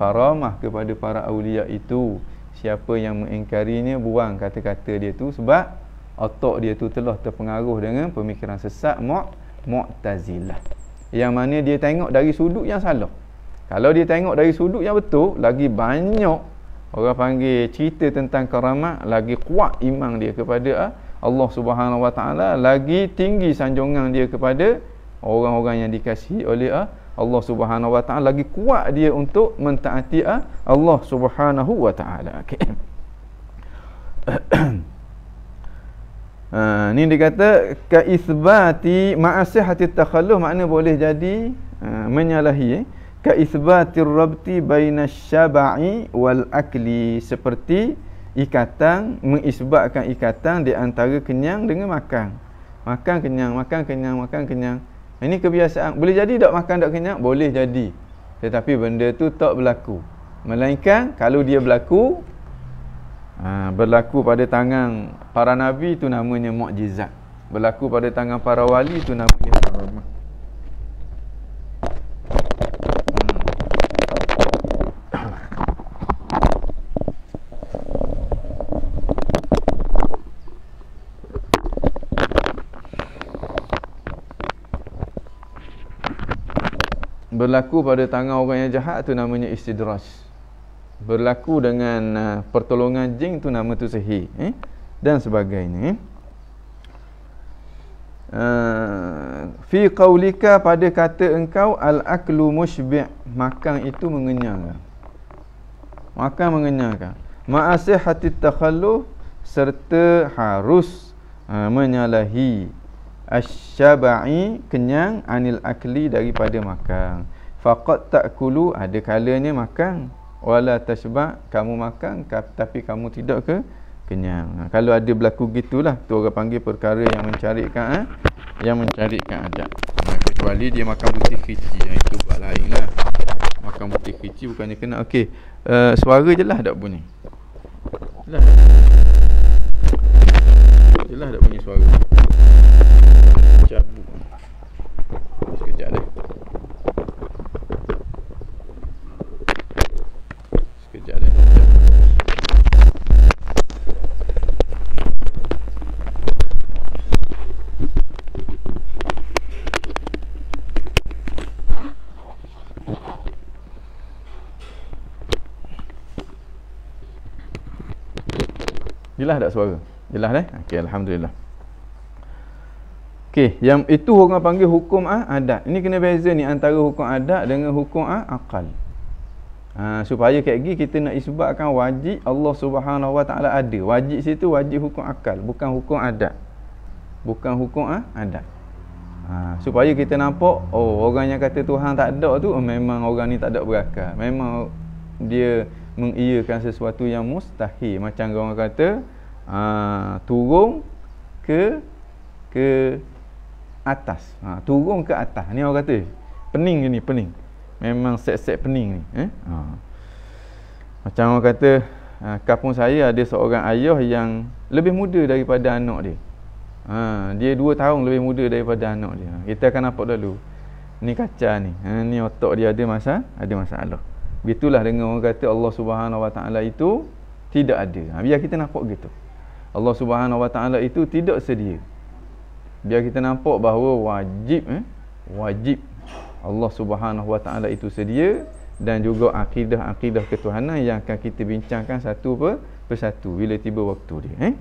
karamah kepada para awliya itu. Siapa yang mengingkarinya buang kata-kata dia tu sebab otak dia tu telah terpengaruh dengan pemikiran sesat mak Mu'tazilah. Yang mana dia tengok dari sudut yang salah. Kalau dia tengok dari sudut yang betul Lagi banyak Orang panggil cerita tentang keramat Lagi kuat iman dia kepada ah, Allah subhanahu wa ta'ala Lagi tinggi sanjungan dia kepada Orang-orang yang dikasihi oleh ah, Allah subhanahu wa ta'ala. Lagi kuat dia untuk mentaati ah, Allah subhanahu wa ta'ala. Okay. Ha, ni dia kata ka isbati ma'asihati takhalluf makna boleh jadi ha, menyalahi eh? ka isbati rabti baina syabai wal akli seperti ikatan mengisbatkan ikatan di antara kenyang dengan makan. Makan kenyang, makan kenyang, makan kenyang. Ini kebiasaan. Boleh jadi tak makan tak kenyang? Boleh jadi. Tetapi benda tu tak berlaku. Melainkan kalau dia berlaku, ha, berlaku pada tangan para nabi itu namanya mukjizat. Berlaku pada tangan para wali itu namanya karamah berlaku pada tangan orang yang jahat itu namanya istidraj berlaku dengan uh, pertolongan jin tu nama tu sihir eh? dan sebagainya eh? uh, fi qaulika pada kata engkau al aklu mushbi' makan itu mengenyangkan makan mengenyangkan ma'asih hati takhallu serta harus uh, menyalahi asyabai kenyang anil akli daripada makan faqat takulu ada kalanya makan wala tashba kamu makan tapi kamu tidak ke kenyang. Ha, kalau ada berlaku gitulah tu orang panggil perkara yang mencarikan ha? yang mencarikan adab ha, kecuali dia makan putih kici yang itu buat lain lah makan putih kici bukannya kena. Okey uh, suara je lah tak bunyi. Jelas jelas tak bunyi suara. Cabut. Sekejap deh Jelas tak suara? Jelas eh? Okey, alhamdulillah. Okey, yang itu orang panggil hukum ah, adat. Ini kena beza ni antara hukum adat dengan hukum ah, akal. Ha, supaya kayak gini kita nak isbatkan wajib Allah Subhanahu Wa Taala ada. Wajib situ wajib hukum akal, bukan hukum adat. Bukan hukum ah, adat. Ha, supaya kita nampak oh orang yang kata Tuhan tak ada tu oh, memang orang ni tak ada berakal. Memang dia mengiyakan sesuatu yang mustahil macam orang kata uh, turun ke ke atas. Ha, turun ke atas. Ni orang kata pening ni pening. Memang set-set pening ni. Eh? Ha. Macam orang kata ha, kampung saya ada seorang ayah yang lebih muda daripada anak dia. Ha, dia dua tahun lebih muda daripada anak dia. Kita akan nampak dulu. Ni kaca ni. Ha, ni otak dia ada masa ada masalah. Begitulah dengan orang kata Allah Subhanahu Wa Taala itu tidak ada. Ha, biar kita nampak gitu. Allah Subhanahu Wa Taala itu tidak sedia biar kita nampak bahawa wajib eh, wajib Allah Subhanahu Wa Taala itu sedia dan juga akidah-akidah ketuhanan yang akan kita bincangkan satu per persatu bila tiba waktu dia eh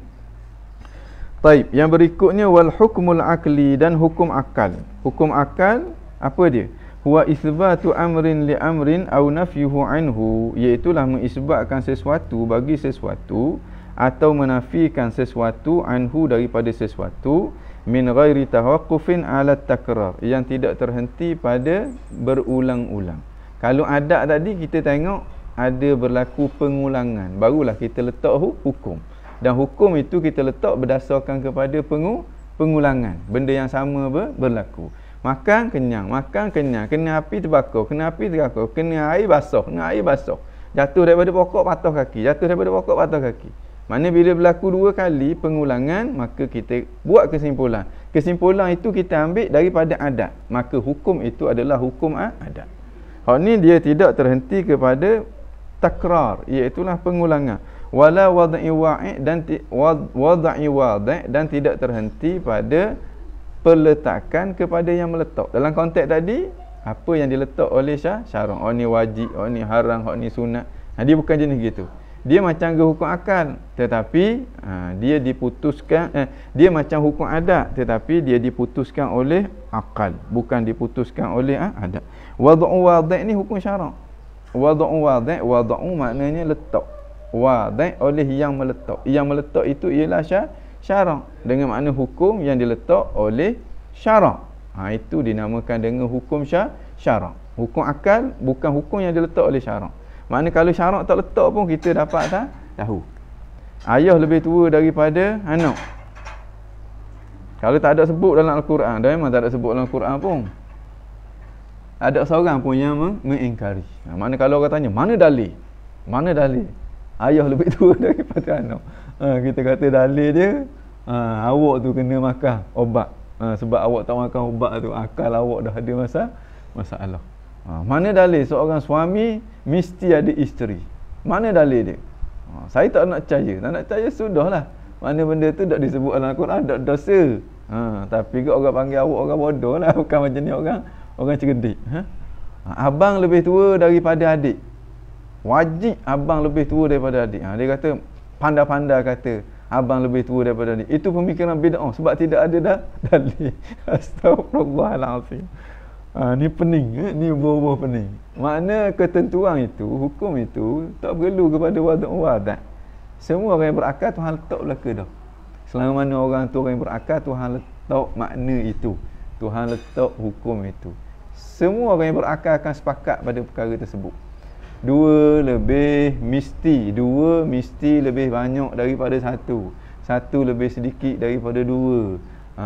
Taib, yang berikutnya wal hukmul akli dan hukum akal. Hukum akal apa dia? Huwa isbatu amrin li amrin au nafyuhu anhu, iaitu mengisbatkan sesuatu bagi sesuatu atau menafikan sesuatu anhu daripada sesuatu min ghairi tawaqqufin ala takrar yang tidak terhenti pada berulang-ulang. Kalau ada tadi kita tengok ada berlaku pengulangan, barulah kita letak hukum. Dan hukum itu kita letak berdasarkan kepada pengu pengulangan. Benda yang sama ber berlaku. Makan kenyang, makan kenyang, kena api terbakar, kena api terbakar, kena air basah, kena air basah. Jatuh daripada pokok patah kaki, jatuh daripada pokok patah kaki. Mana bila berlaku dua kali pengulangan maka kita buat kesimpulan. Kesimpulan itu kita ambil daripada adat. Maka hukum itu adalah hukum adat. Hak ni dia tidak terhenti kepada takrar iaitu pengulangan. Wala wad'i wa'i dan wad'i dan tidak terhenti pada peletakan kepada yang meletak. Dalam konteks tadi apa yang diletak oleh syarak. Oh ni wajib, oh ni haram, oh ni sunat. Nah, dia bukan jenis gitu dia macam ke hukum akal tetapi ha, dia diputuskan eh, dia macam hukum adat tetapi dia diputuskan oleh akal bukan diputuskan oleh ha, adat. Wad'u wadi' ni hukum syarak. Wad'u wadi' wad'u maknanya letak. Wadi' oleh yang meletak. Yang meletak itu ialah syarak dengan makna hukum yang diletak oleh syarak. Ha, itu dinamakan dengan hukum syarak. Hukum akal bukan hukum yang diletak oleh syarak Maknanya kalau syarak tak letak pun kita dapat tak tahu. Ayah lebih tua daripada anak. Kalau tak ada sebut dalam Al-Quran, dah memang tak ada sebut dalam Al-Quran pun. Ada seorang pun yang mengingkari. Ha, maknanya kalau orang tanya, mana dalil? Mana dalil? Ayah lebih tua daripada anak. Ha, kita kata dalil dia, ha, awak tu kena makan obat. Ha, sebab awak tak makan ubat tu, akal awak dah ada masa masalah. Ha, mana dalil seorang suami mesti ada isteri? Mana dalil dia? Ha, saya tak nak percaya. Tak nak percaya sudahlah. Mana benda tu tak disebut dalam Al-Quran, tak dosa. Ha, tapi ke orang panggil awak orang bodoh lah. Bukan macam ni orang orang cerdik. Ha? ha? Abang lebih tua daripada adik. Wajib abang lebih tua daripada adik. Ha, dia kata, pandai-pandai kata, abang lebih tua daripada adik. Itu pemikiran bid'ah. Sebab tidak ada dah dalil. Astagfirullahaladzim. Ha, ni pening, eh? ni buah-buah pening. Makna ketentuan itu, hukum itu tak perlu kepada wadah wadah. Semua orang yang berakal Tuhan letak belaka dah. Selama mana orang tu orang yang berakal Tuhan letak makna itu. Tuhan letak hukum itu. Semua orang yang berakal akan sepakat pada perkara tersebut. Dua lebih mesti, dua mesti lebih banyak daripada satu. Satu lebih sedikit daripada dua. Ha,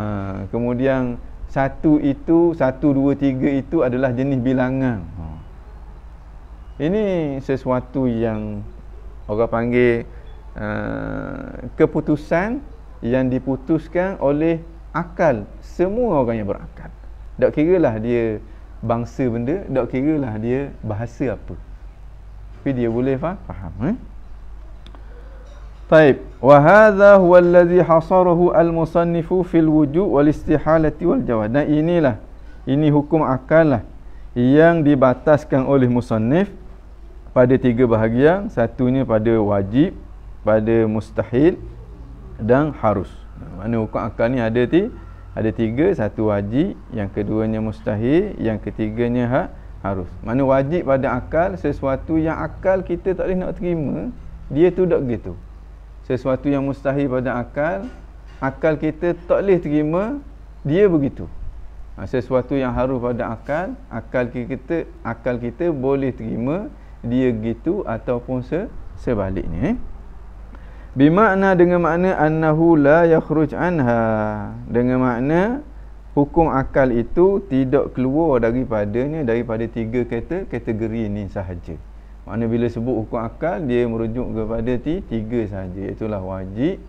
kemudian satu itu, satu, dua, tiga itu adalah jenis bilangan. Ha. Ini sesuatu yang orang panggil uh, keputusan yang diputuskan oleh akal semua orang yang berakal. Tak kira lah dia bangsa benda, tak kira lah dia bahasa apa. Tapi dia boleh faham. faham eh? Taib. Wahada huwaladhi hasarahu al-musannifu fil wujud wal istihalati wal jawad. Dan inilah. Ini hukum akal lah. Yang dibataskan oleh musannif. Pada tiga bahagian. Satunya pada wajib. Pada mustahil. Dan harus. Mana hukum akal ni ada ti? Ada tiga. Satu wajib. Yang keduanya mustahil. Yang ketiganya ha, Harus. Mana wajib pada akal. Sesuatu yang akal kita tak boleh nak terima. Dia tu tak begitu sesuatu yang mustahil pada akal akal kita tak boleh terima dia begitu ha, sesuatu yang harus pada akal akal kita akal kita boleh terima dia gitu ataupun se, sebaliknya eh? Bimakna dengan makna annahu la yakhruj anha. Dengan makna hukum akal itu tidak keluar daripadanya daripada tiga kata kategori ini sahaja. Makna bila sebut hukum akal dia merujuk kepada tiga sahaja. Itulah wajib,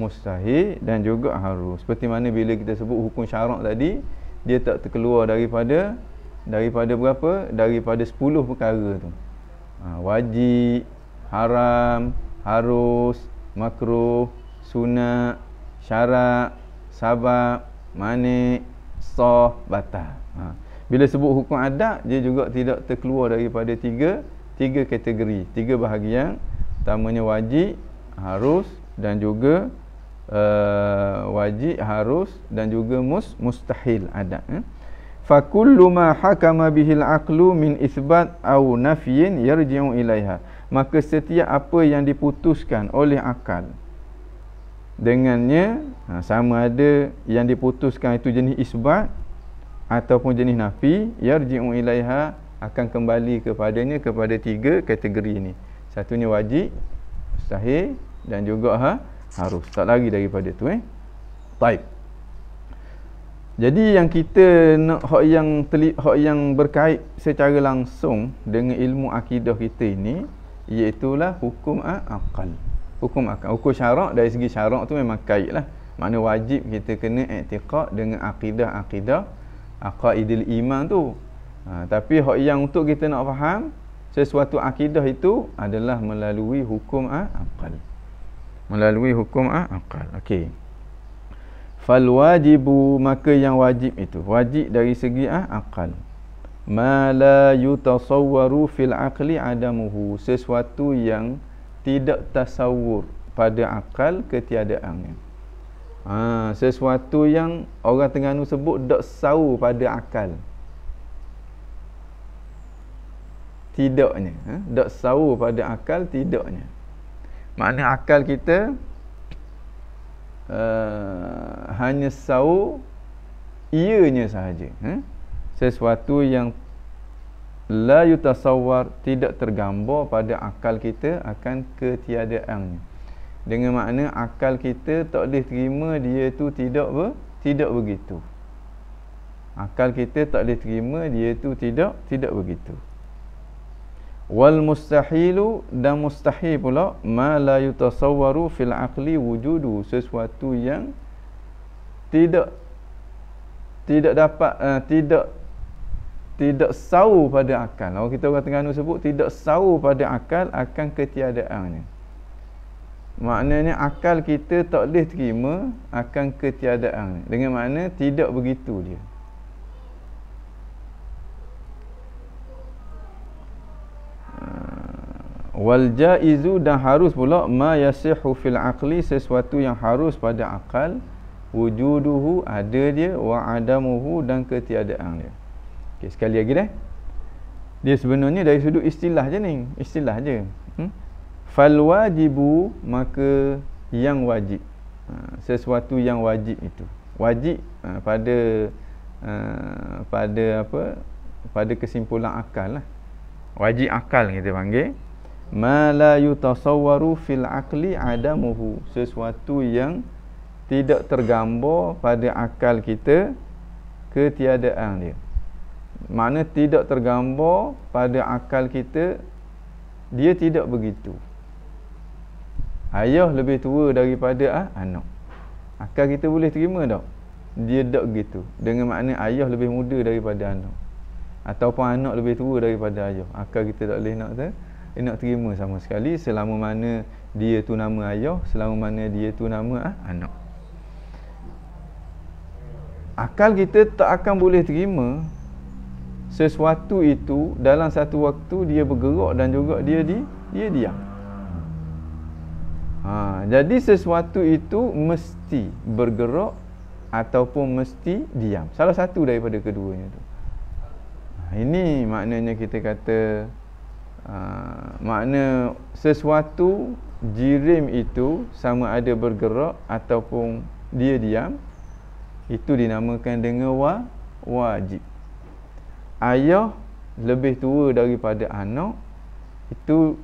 mustahil dan juga harus. Seperti mana bila kita sebut hukum syarak tadi dia tak terkeluar daripada daripada berapa? Daripada 10 perkara tu. Ha, wajib, haram, harus, makruh, sunat, syarat, sabab, manik, sah, batal. Ha. Bila sebut hukum adat, dia juga tidak terkeluar daripada tiga tiga kategori, tiga bahagian. Pertamanya wajib, harus dan juga uh, wajib, harus dan juga mus, mustahil adat. Eh? Fa kullu ma hakama bihil aqlu min isbat au nafyin yarji'u ilaiha maka setiap apa yang diputuskan oleh akal dengannya ha, sama ada yang diputuskan itu jenis isbat ataupun jenis nafi yarji'u ilaiha akan kembali kepadanya kepada tiga kategori ini. Satunya wajib mustahil dan juga ha, harus. Tak lagi daripada tu eh. Baik. Jadi yang kita nak hak yang teli, hak yang berkait secara langsung dengan ilmu akidah kita ini Iaitulah hukum akal. Hukum akal. Hukum syarak dari segi syarak tu memang kait lah. Makna wajib kita kena iktiqat dengan akidah-akidah Aqaidil iman tu ha, Tapi yang untuk kita nak faham Sesuatu akidah itu adalah melalui hukum akal. Melalui hukum akal. Okey. Fal wajibu maka yang wajib itu. Wajib dari segi akal. Ma la yutasawwaru fil aqli adamuhu. Sesuatu yang tidak tasawur pada akal ketiadaannya. Ha, sesuatu yang orang Terengganu sebut tak sawu pada akal tidaknya. Ha? tak sawu pada akal tidaknya. Makna akal kita uh, hanya sawu ianya sahaja. Ha? sesuatu yang la yutasawwar tidak tergambar pada akal kita akan ketiadaannya. Dengan makna akal kita tak boleh terima dia tu tidak ber, tidak begitu. Akal kita tak boleh terima dia tu tidak tidak begitu wal mustahilu dan mustahil pula ma la yutasawwaru fil aqli wujudu sesuatu yang tidak tidak dapat uh, tidak tidak sawu pada akal. Kalau kita orang Terengganu sebut tidak sawu pada akal akan ketiadaannya. Maknanya akal kita tak boleh terima akan ketiadaan. Dengan makna tidak begitu dia. Wal jaizu dan harus pula ma yasihu fil aqli sesuatu yang harus pada akal wujuduhu ada dia wa adamuhu dan ketiadaan dia. Okey, sekali lagi dah. Dia sebenarnya dari sudut istilah je ni. Istilah je. Hmm? Fal wajibu maka yang wajib. Ha, sesuatu yang wajib itu. Wajib ha, pada ha, pada apa? Pada kesimpulan akal lah. Wajib akal kita panggil. Ma la yutasawwaru fil aqli adamuhu. Sesuatu yang tidak tergambar pada akal kita ketiadaan dia. Mana tidak tergambar pada akal kita dia tidak begitu. Ayah lebih tua daripada ah, anak. Akal kita boleh terima tak? Dia tak begitu. Dengan makna ayah lebih muda daripada anak. Ataupun anak lebih tua daripada ayah. Akal kita tak boleh nak ter, nak terima sama sekali selama mana dia tu nama ayah selama mana dia tu nama ah, anak akal kita tak akan boleh terima sesuatu itu dalam satu waktu dia bergerak dan juga dia di dia diam. Ha, jadi sesuatu itu mesti bergerak ataupun mesti diam. Salah satu daripada keduanya tu. Ha, ini maknanya kita kata uh, makna sesuatu jirim itu sama ada bergerak ataupun dia diam itu dinamakan dengan wa, wajib. Ayah lebih tua daripada anak itu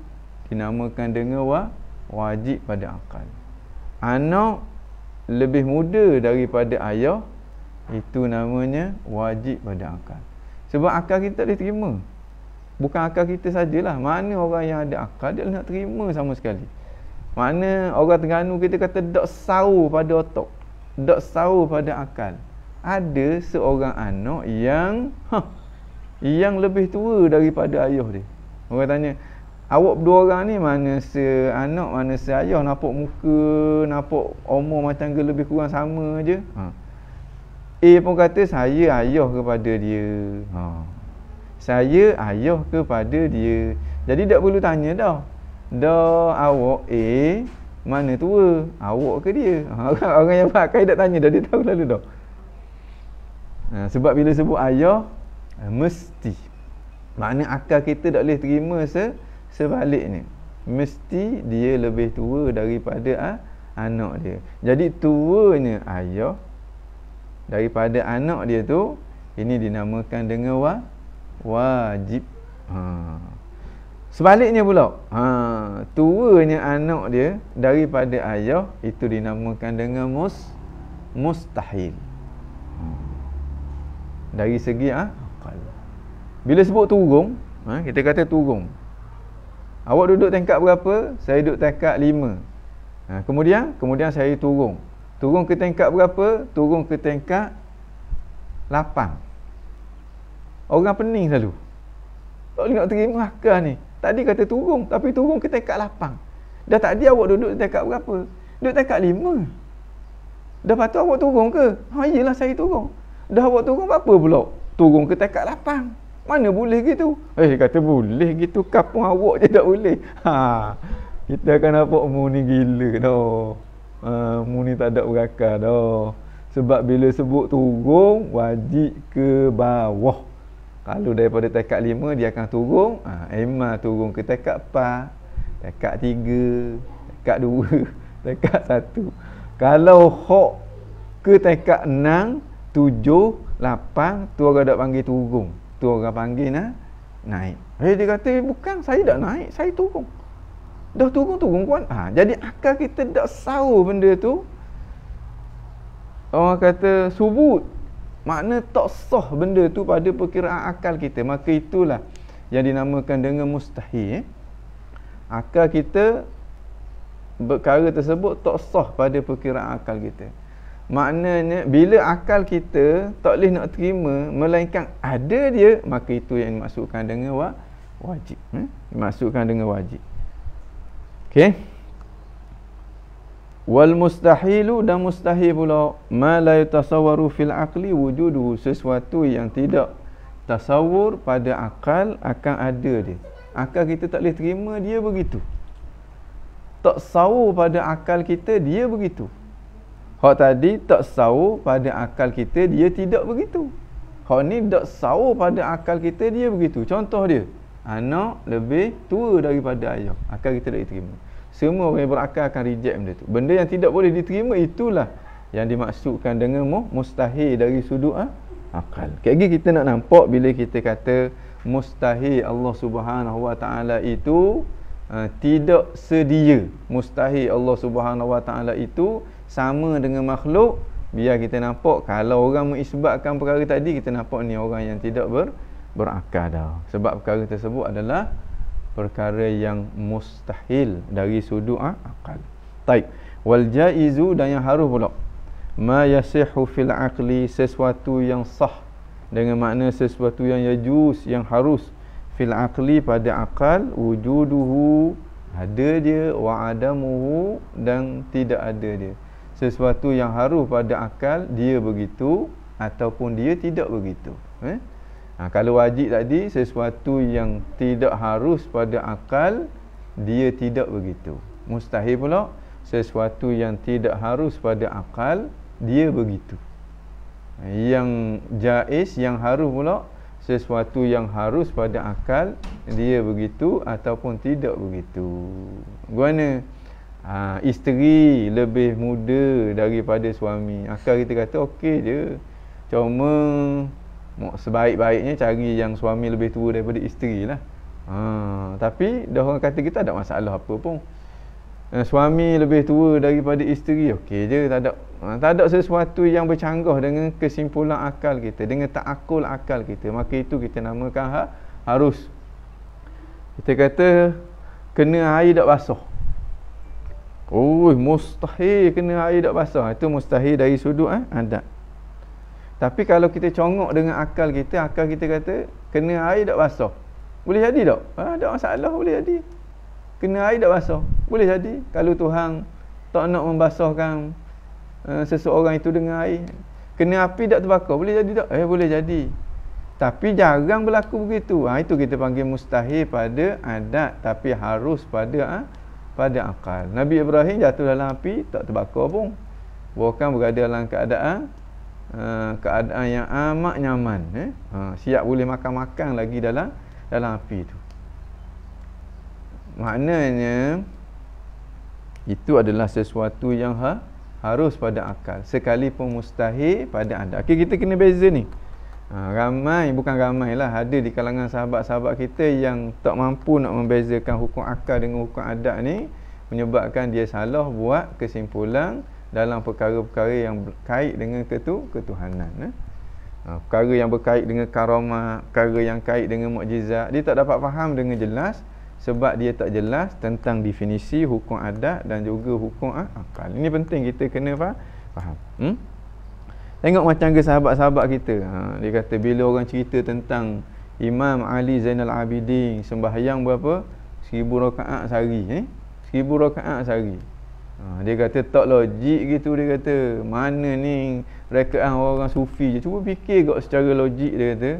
dinamakan dengan wa, wajib pada akal. Anak lebih muda daripada ayah itu namanya wajib pada akal. Sebab akal kita tak boleh terima bukan akal kita sajalah. Mana orang yang ada akal dia nak terima sama sekali. Mana orang Terengganu kita kata dok sau pada otak. Dok sau pada akal. Ada seorang anak yang huh, yang lebih tua daripada ayah dia. Orang tanya awak berdua orang ni mana se anak mana se ayah? Nampak muka nampak umur macam ke lebih kurang sama je? Ha. A pun kata saya ayah kepada dia. Ha. Saya ayah kepada dia. Jadi tak perlu tanya dah dah awak A mana tua? Awak ke dia? Ha. orang yang pakai tak tanya dah dia tahu lalu dah ha. sebab bila sebut ayah mesti. Makna akal kita tak boleh terima se sebaliknya. Mesti dia lebih tua daripada ah, anak dia. Jadi tuanya ayah daripada anak dia tu ini dinamakan dengan wa, wajib ha. sebaliknya pula ha. tuanya anak dia daripada ayah itu dinamakan dengan mus mustahil ha. dari segi ah, bila sebut turung ha, kita kata turung Awak duduk tingkat berapa? Saya duduk tingkat lima. Ha, kemudian, kemudian saya turun. Turun ke tingkat berapa? Turun ke tingkat lapan. Orang pening selalu. Tak boleh nak terima akal ni. Tadi kata turun, tapi turun ke tingkat lapan. Dah tadi awak duduk tingkat berapa? Duduk tingkat lima. Dah patut awak turun ke? Ha, iyalah saya turun. Dah awak turun berapa pula? Turun ke tingkat lapan. Mana boleh gitu? Eh kata boleh gitu kapung awak je tak boleh. Ha. Kita akan nampak mu ni gila dah. Ha, mu ni tak ada berakal dah. Sebab bila sebut turun wajib ke bawah. Kalau daripada tekak lima dia akan turun. Ha, Emma turun ke tekak empat. Tekak tiga. Tekak dua. Tekak satu. Kalau hok ke tekak enam. Tujuh. Lapan. Tu orang dah panggil turun tu orang panggil nak naik. Eh dia kata bukan saya dah naik, saya turun. Dah turun turun kuat. Ha, jadi akal kita dak sahu benda tu. Orang kata subut. Makna tak sah benda tu pada perkiraan akal kita. Maka itulah yang dinamakan dengan mustahil. Eh? Akal kita perkara tersebut tak sah pada perkiraan akal kita. Maknanya bila akal kita tak boleh nak terima melainkan ada dia maka itu yang dimasukkan dengan wa, wajib. Hmm? Dimasukkan dengan wajib. Okey. Wal mustahilu dan mustahil pula ma la yatasawwaru fil aqli wujuduhu sesuatu yang tidak tasawur pada akal akan ada dia. Akal kita tak boleh terima dia begitu. Tak sawur pada akal kita dia begitu. Hak tadi tak sawu pada akal kita dia tidak begitu. Hak ni tak sawu pada akal kita dia begitu. Contoh dia, anak lebih tua daripada ayah. Akal kita tak diterima. Semua orang yang berakal akan reject benda tu. Benda yang tidak boleh diterima itulah yang dimaksudkan dengan mustahil dari sudut ha? akal. Gini kita nak nampak bila kita kata mustahil Allah Subhanahu Wa Taala itu uh, tidak sedia. Mustahil Allah Subhanahu Wa Taala itu sama dengan makhluk biar kita nampak kalau orang mengisbatkan perkara tadi kita nampak ni orang yang tidak ber, berakal dah sebab perkara tersebut adalah perkara yang mustahil dari sudut ha? akal. Taib wal jaizu dan yang harus pula. Ma yasihu fil aqli sesuatu yang sah. Dengan makna sesuatu yang yajus yang harus. Fil aqli pada akal wujuduhu ada dia wa adamuhu dan tidak ada dia. Sesuatu yang harus pada akal dia begitu ataupun dia tidak begitu. Eh? Ha, kalau wajib tadi sesuatu yang tidak harus pada akal dia tidak begitu. Mustahil pula sesuatu yang tidak harus pada akal dia begitu. Yang jais yang harus pula sesuatu yang harus pada akal dia begitu ataupun tidak begitu. Guna ha, isteri lebih muda daripada suami. Akal kita kata okey je. Cuma sebaik-baiknya cari yang suami lebih tua daripada isteri lah ha, tapi dah orang kata kita ada masalah apa pun. Uh, suami lebih tua daripada isteri okey je. Tak ada uh, tak ada sesuatu yang bercanggah dengan kesimpulan akal kita dengan takakul akal kita. Maka itu kita namakan ha, harus. Kita kata kena air tak basah. Oh, mustahil kena air tak basah. Itu mustahil dari sudut eh, adat. Tapi kalau kita congok dengan akal kita, akal kita kata kena air tak basah. Boleh jadi tak? Ha, tak masalah boleh jadi. Kena air tak basah boleh jadi. Kalau Tuhan tak nak membasahkan uh, seseorang itu dengan air kena api tak terbakar boleh jadi tak? Eh boleh jadi. Tapi jarang berlaku begitu. Ha, itu kita panggil mustahil pada adat tapi harus pada ha, pada akal. Nabi Ibrahim jatuh dalam api tak terbakar pun. Bukan berada dalam keadaan uh, keadaan yang amat nyaman eh? ha, siap boleh makan-makan lagi dalam dalam api itu maknanya itu adalah sesuatu yang ha, harus pada akal. Sekalipun mustahil pada anda. Okay, kita kena beza ni. Ha, ramai bukan ramai lah ada di kalangan sahabat-sahabat kita yang tak mampu nak membezakan hukum akal dengan hukum adat ni menyebabkan dia salah buat kesimpulan dalam perkara-perkara yang berkait dengan ketu ketuhanan eh? ha, perkara yang berkait dengan karamah perkara yang kait dengan mukjizat dia tak dapat faham dengan jelas sebab dia tak jelas tentang definisi hukum adat dan juga hukum ah, akal. Ini penting kita kena faham. Hmm? Tengok macam ke sahabat-sahabat kita. Ha, dia kata bila orang cerita tentang Imam Ali Zainal Abidin sembahyang berapa? Seribu rakaat sehari. Eh? Seribu rakaat sehari. Ha, dia kata tak logik gitu dia kata. Mana ni rekaat orang sufi je. Cuba fikir kok secara logik dia kata.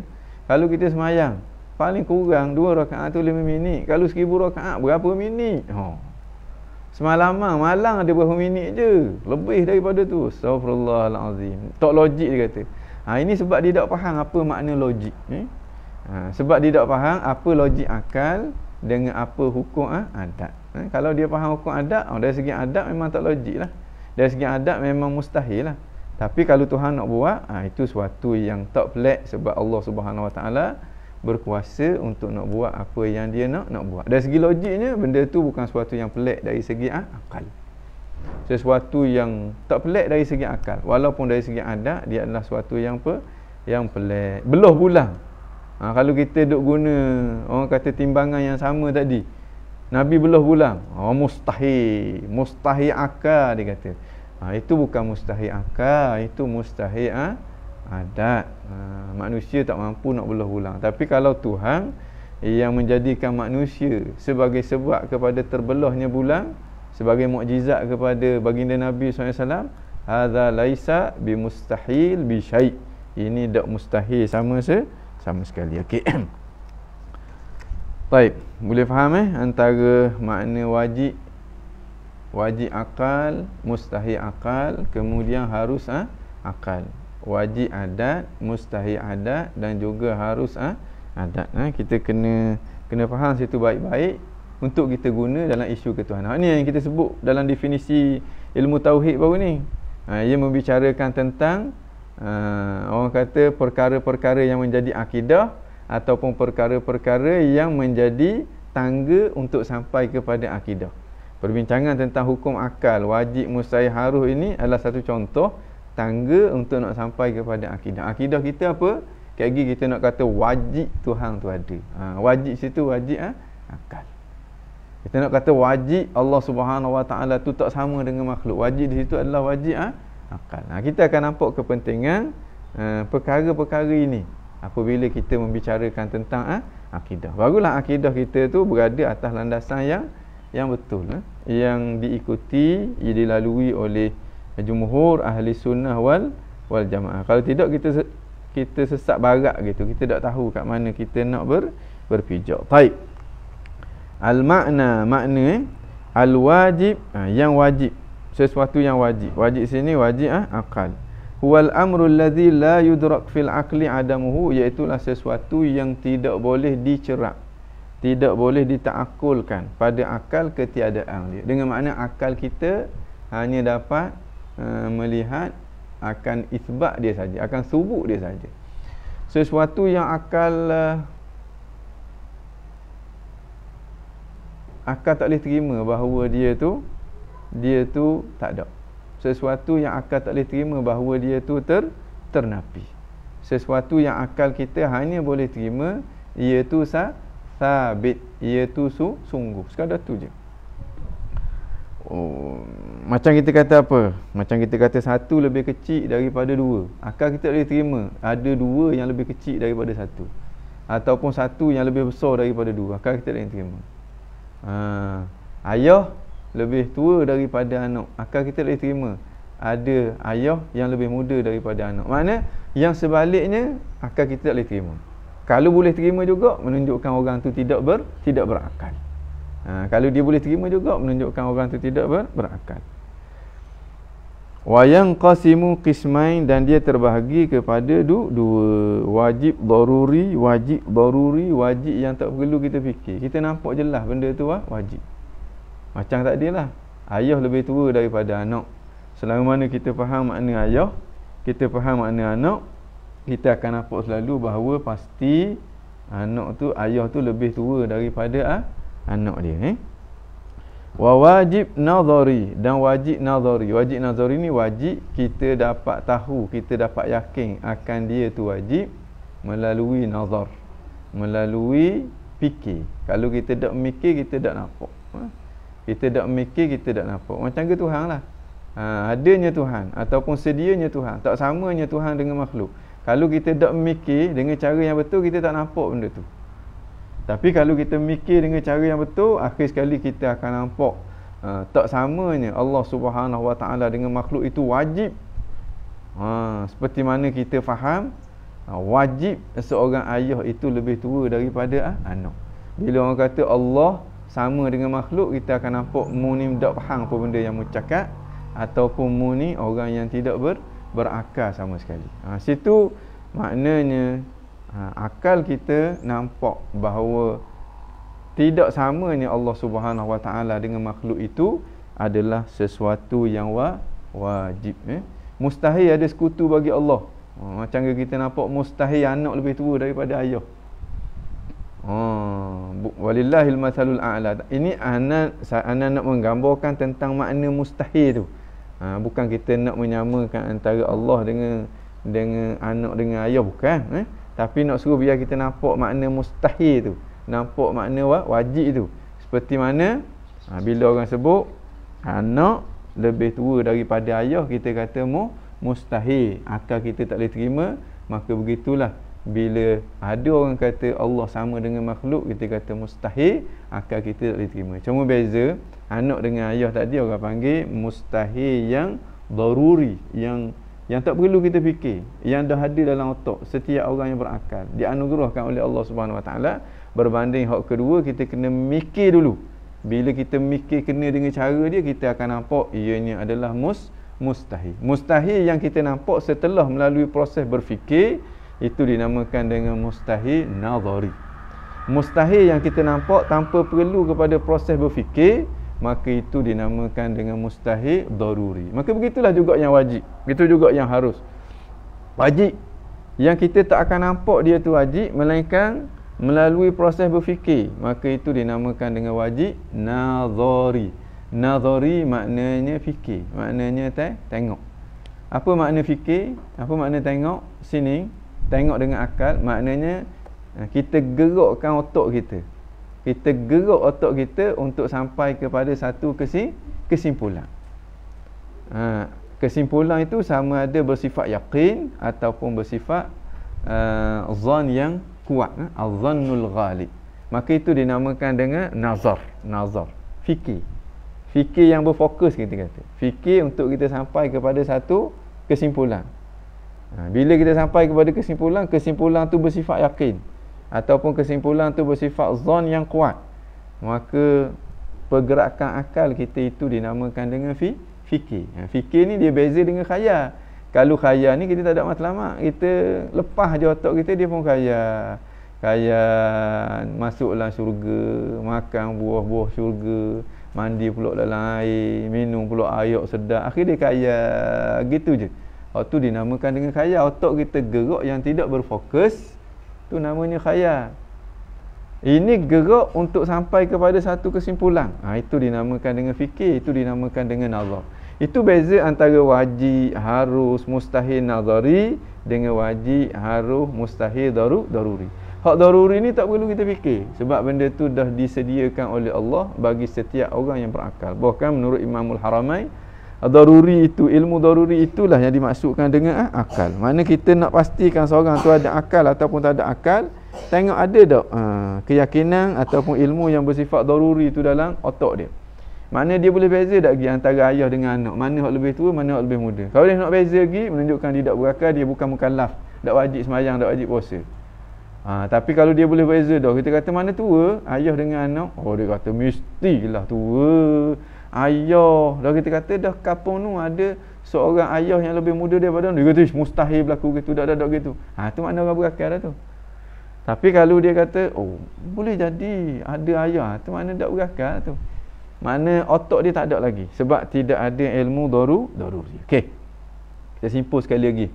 Kalau kita semayang paling kurang dua rakaat tu lima minit kalau seribu rakaat berapa minit ha. semalaman malang ada berapa minit je lebih daripada tu astagfirullahalazim tak logik dia kata ha, ini sebab dia tak faham apa makna logik eh? ha, sebab dia tak faham apa logik akal dengan apa hukum ha, adat eh? kalau dia faham hukum adat oh, dari segi adat memang tak logik lah dari segi adat memang mustahil lah tapi kalau Tuhan nak buat ha, itu suatu yang tak pelik sebab Allah Subhanahu Wa Taala berkuasa untuk nak buat apa yang dia nak nak buat. Dari segi logiknya benda tu bukan sesuatu yang pelik dari segi ah, akal. Sesuatu yang tak pelik dari segi akal. Walaupun dari segi adat dia adalah sesuatu yang apa? Yang pelik. Belah bulan. Ha, kalau kita duk guna orang kata timbangan yang sama tadi. Nabi belah bulan. Oh mustahil. Mustahil akal dia kata. Ha, itu bukan mustahil akal, itu mustahil ah adat ha, manusia tak mampu nak belah ulang tapi kalau Tuhan yang menjadikan manusia sebagai sebab kepada terbelahnya bulan sebagai mukjizat kepada baginda Nabi SAW hadza laisa bimustahil bi syai ini tak mustahil sama se sama sekali okey baik boleh faham eh antara makna wajib wajib akal mustahil akal kemudian harus ha, akal wajib adat, mustahil adat dan juga harus ha, adat. Ha. Kita kena kena faham situ baik-baik untuk kita guna dalam isu ketuhanan. Ini yang kita sebut dalam definisi ilmu tauhid baru ni. Ha, ia membicarakan tentang uh, orang kata perkara-perkara yang menjadi akidah ataupun perkara-perkara yang menjadi tangga untuk sampai kepada akidah. Perbincangan tentang hukum akal, wajib, mustahil, harus ini adalah satu contoh tangga untuk nak sampai kepada akidah. Akidah kita apa? Lagi kita nak kata wajib Tuhan tu ada. Ha, wajib situ wajib ha? akal. Kita nak kata wajib Allah Subhanahu Wa Taala tu tak sama dengan makhluk. Wajib di situ adalah wajib ha? akal. Ha, kita akan nampak kepentingan uh, perkara-perkara ini apabila kita membicarakan tentang ha? Akidah. Barulah akidah kita tu berada atas landasan yang yang betul ha? yang diikuti, yang dilalui oleh jumhur ahli sunnah wal wal jamaah. Kalau tidak kita kita sesat barak gitu. Kita tak tahu kat mana kita nak ber berpijak. Baik. Al makna makna eh al wajib ha, yang wajib sesuatu yang wajib. Wajib sini wajib ah ha, akal. Huwal amru allazi la yudrak fil aqli adamuhu iaitu sesuatu yang tidak boleh dicerak. Tidak boleh ditaakulkan pada akal ketiadaan dia. Dengan makna akal kita hanya dapat Uh, melihat akan isbat dia saja akan subuk dia saja sesuatu yang akal uh, akal tak boleh terima bahawa dia tu dia tu tak ada sesuatu yang akal tak boleh terima bahawa dia tu ter ternapi sesuatu yang akal kita hanya boleh terima iaitu sa sabit iaitu su sungguh sekadar tu je Oh, macam kita kata apa? Macam kita kata satu lebih kecil daripada dua. Akal kita boleh terima ada dua yang lebih kecil daripada satu. Ataupun satu yang lebih besar daripada dua. Akal kita boleh terima. Ha, ayah lebih tua daripada anak. Akal kita boleh terima ada ayah yang lebih muda daripada anak. Mana yang sebaliknya akal kita boleh terima. Kalau boleh terima juga menunjukkan orang tu tidak ber tidak berakal. Ha, kalau dia boleh terima juga menunjukkan orang itu tidak ber, berakal. Wayang qasimu qismain dan dia terbahagi kepada du, dua wajib daruri, wajib daruri, wajib yang tak perlu kita fikir. Kita nampak jelas benda tu wah, wajib. Macam tak lah. Ayah lebih tua daripada anak. Selama mana kita faham makna ayah, kita faham makna anak, kita akan nampak selalu bahawa pasti anak tu ayah tu lebih tua daripada ah, anak dia eh wa wajib nazari dan wajib nazari wajib nazari ni wajib kita dapat tahu kita dapat yakin akan dia tu wajib melalui nazar melalui fikir kalau kita tak mikir kita tak nampak? Kita tak mikir kita tak nampak macam ke Tuhan lah ha, adanya Tuhan ataupun sedianya Tuhan tak samanya Tuhan dengan makhluk kalau kita tak mikir dengan cara yang betul kita tak nampak benda tu tapi kalau kita mikir dengan cara yang betul, akhir sekali kita akan nampak uh, tak samanya Allah Subhanahu Wa Taala dengan makhluk itu wajib. Ha, seperti mana kita faham uh, wajib seorang ayah itu lebih tua daripada uh, anak. Bila orang kata Allah sama dengan makhluk, kita akan nampak mu ni tak faham apa benda yang mu cakap ataupun mu ni orang yang tidak ber, berakal sama sekali. Ha, situ maknanya ha, akal kita nampak bahawa tidak sama ni Allah Subhanahu Wa Taala dengan makhluk itu adalah sesuatu yang wa, wajib eh? mustahil ada sekutu bagi Allah ha, macam kita nampak mustahil anak lebih tua daripada ayah Oh, walillahil masalul a'la. Ini anak anak nak menggambarkan tentang makna mustahil tu. Ha, bukan kita nak menyamakan antara Allah dengan dengan anak dengan ayah bukan, eh? Tapi nak suruh biar kita nampak makna mustahil tu. Nampak makna wajib tu. Seperti mana ha, bila orang sebut anak lebih tua daripada ayah kita kata mu mustahil. Akal kita tak boleh terima, maka begitulah bila ada orang kata Allah sama dengan makhluk kita kata mustahil akal kita tak boleh terima. Cuma beza anak dengan ayah tadi orang panggil mustahil yang daruri yang yang tak perlu kita fikir yang dah ada dalam otak setiap orang yang berakal. Dianugerahkan oleh Allah Subhanahu Wa Taala. Berbanding hak kedua kita kena mikir dulu. Bila kita mikir kena dengan cara dia kita akan nampak ianya adalah mus mustahil. Mustahil yang kita nampak setelah melalui proses berfikir itu dinamakan dengan mustahil nazari. Mustahil yang kita nampak tanpa perlu kepada proses berfikir maka itu dinamakan dengan mustahil daruri. Maka begitulah juga yang wajib. Begitu juga yang harus. Wajib. Yang kita tak akan nampak dia tu wajib melainkan melalui proses berfikir. Maka itu dinamakan dengan wajib nazari. Nazari maknanya fikir. Maknanya te- tengok. Apa makna fikir? Apa makna tengok? Sini tengok dengan akal maknanya eh, kita gerakkan otak kita kita gerak otak kita untuk sampai kepada satu kesimpulan. Ha, kesimpulan itu sama ada bersifat yakin ataupun bersifat uh, zan yang kuat. Ha? Al-zannul ghalib. Maka itu dinamakan dengan nazar. Nazar. Fikir. Fikir yang berfokus kita kata. Fikir untuk kita sampai kepada satu kesimpulan. Ha, bila kita sampai kepada kesimpulan, kesimpulan itu bersifat yakin ataupun kesimpulan tu bersifat zon yang kuat maka pergerakan akal kita itu dinamakan dengan fi fikir. Ha, fikir ni dia beza dengan khayal kalau khayal ni kita tak ada matlamat kita lepas je otak kita dia pun khayal khayal masuklah syurga makan buah-buah syurga mandi pula dalam air minum pula air sedap akhir dia kaya gitu je waktu dinamakan dengan khayal otak kita gerak yang tidak berfokus tu namanya khayal Ini gerak untuk sampai kepada satu kesimpulan. Ha, itu dinamakan dengan fikir, itu dinamakan dengan nazar. Itu beza antara wajib, harus, mustahil, nazari dengan wajib, harus, mustahil, daru, daruri. Hak daruri ni tak perlu kita fikir sebab benda tu dah disediakan oleh Allah bagi setiap orang yang berakal. Bahkan menurut Imamul Haramain, daruri itu ilmu daruri itulah yang dimaksudkan dengan ah, akal. Mana kita nak pastikan seorang tu ada akal ataupun tak ada akal, Tengok ada tak uh, keyakinan ataupun ilmu yang bersifat daruri tu dalam otak dia. Mana dia boleh beza tak lagi antara ayah dengan anak? Mana yang lebih tua, mana yang lebih muda? Kalau dia nak beza lagi, menunjukkan dia tak berakal, dia bukan mukallaf. Tak wajib semayang, tak wajib puasa. Ha, tapi kalau dia boleh beza dah, kita kata mana tua? Ayah dengan anak. Oh dia kata mestilah tua. Ayah. Dah kita kata dah kapung tu ada seorang ayah yang lebih muda daripada dia kata mustahil berlaku gitu, tak ada tak gitu. Ha tu mana orang berakal dah tu. Tapi kalau dia kata, oh boleh jadi ada ayah, tu mana tak berakal tu. Mana otak dia tak ada lagi. Sebab tidak ada ilmu daru, daruri. Okey. Kita simpul sekali lagi.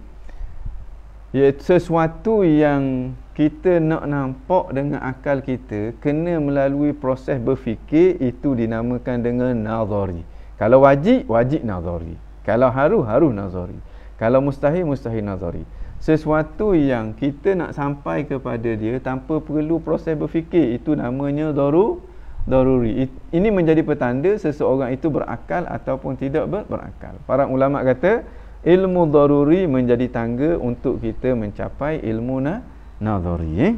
Iaitu sesuatu yang kita nak nampak dengan akal kita kena melalui proses berfikir itu dinamakan dengan nazari. Kalau wajib, wajib nazari. Kalau haru, haru nazari. Kalau mustahil, mustahil nazari sesuatu yang kita nak sampai kepada dia tanpa perlu proses berfikir itu namanya daru daruri ini menjadi petanda seseorang itu berakal ataupun tidak ber berakal para ulama kata ilmu daruri menjadi tangga untuk kita mencapai ilmu na nadhari eh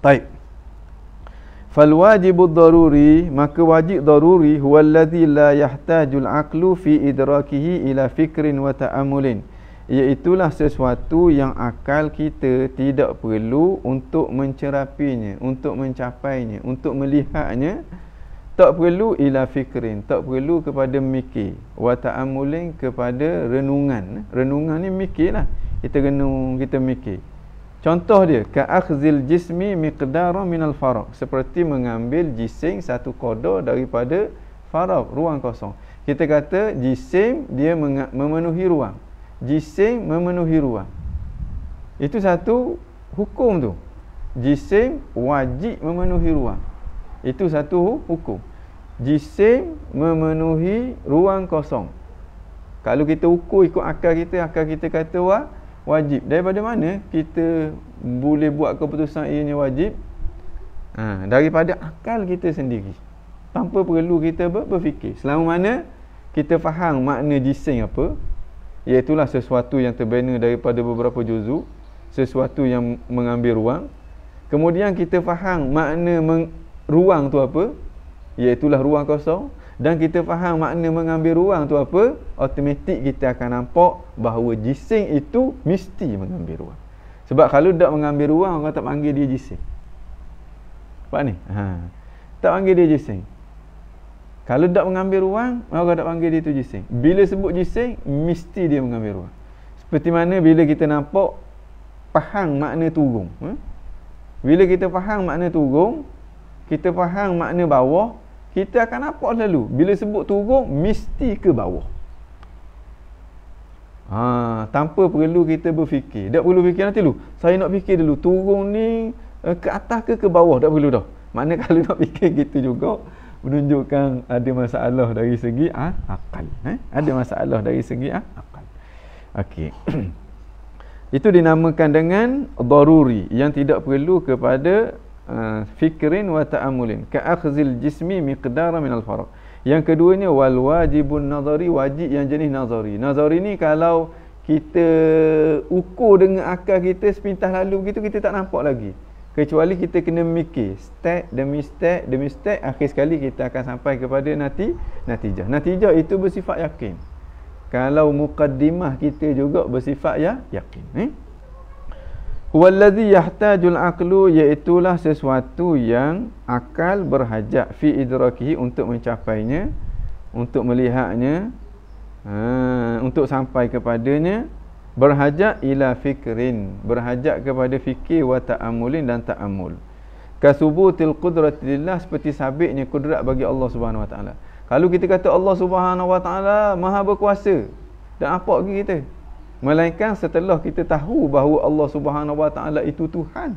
baik fal wajibud daruri maka wajib daruri huwa allazi la yahtajul aqlu fi idrakihi ila fikrin wa ta'ammulin Iaitulah sesuatu yang akal kita tidak perlu untuk mencerapinya, untuk mencapainya, untuk melihatnya. Tak perlu ila fikrin, tak perlu kepada mikir. Wa ta'amulin kepada renungan. Renungan ni mikirlah. Kita renung, kita mikir. Contoh dia, ka'akhzil jismi miqdara minal faraq. Seperti mengambil jising satu kodoh daripada faraq, ruang kosong. Kita kata jisim dia memenuhi ruang jisim memenuhi ruang. Itu satu hukum tu. Jisim wajib memenuhi ruang. Itu satu hukum. Jisim memenuhi ruang kosong. Kalau kita ukur ikut akal kita, akal kita kata wah, wajib. Daripada mana kita boleh buat keputusan ianya wajib? Ha, daripada akal kita sendiri. Tanpa perlu kita berfikir. Selama mana kita faham makna jisim apa, Iaitulah sesuatu yang terbina daripada beberapa juzu Sesuatu yang mengambil ruang Kemudian kita faham makna ruang tu apa Iaitulah ruang kosong Dan kita faham makna mengambil ruang tu apa Automatik kita akan nampak bahawa jising itu mesti mengambil ruang Sebab kalau tak mengambil ruang Orang tak panggil dia jising Nampak ni? Ha. Tak panggil dia jising kalau tak mengambil ruang, maka tak panggil dia tu jising. Bila sebut jising, mesti dia mengambil ruang. Seperti mana bila kita nampak faham makna turun. Ha? Bila kita faham makna turun, kita faham makna bawah, kita akan nampak lalu. Bila sebut turun, mesti ke bawah. Ha, tanpa perlu kita berfikir. Tak perlu fikir nanti dulu. Saya nak fikir dulu, turun ni eh, ke atas ke ke bawah? Tak perlu dah. Mana kalau nak fikir gitu juga, menunjukkan ada masalah dari segi ah, akal eh? ada masalah dari segi ah, akal okey itu dinamakan dengan daruri yang tidak perlu kepada uh, fikrin wa ta'amulin. Ka akhzil jismi miqdara min al farq. Yang keduanya wal wajibun nazari wajib yang jenis nazari. Nazari ni kalau kita ukur dengan akal kita sepintas lalu begitu kita tak nampak lagi. Kecuali kita kena mikir step demi step demi step akhir sekali kita akan sampai kepada nanti natijah. Natijah itu bersifat yakin. Kalau mukaddimah kita juga bersifat ya yakin. Eh huwallazi yahtajul aqlu iaitu sesuatu yang akal berhajat fi idrakihi untuk mencapainya untuk melihatnya ha, untuk sampai kepadanya berhajat ila fikrin berhajat kepada fikir wa ta'amulin dan ta'amul. Kasubutil qudratillah seperti sabitnya kudrat bagi Allah Subhanahu wa taala. Kalau kita kata Allah Subhanahu wa taala maha berkuasa dan apa lagi kita melainkan setelah kita tahu bahawa Allah Subhanahu wa taala itu Tuhan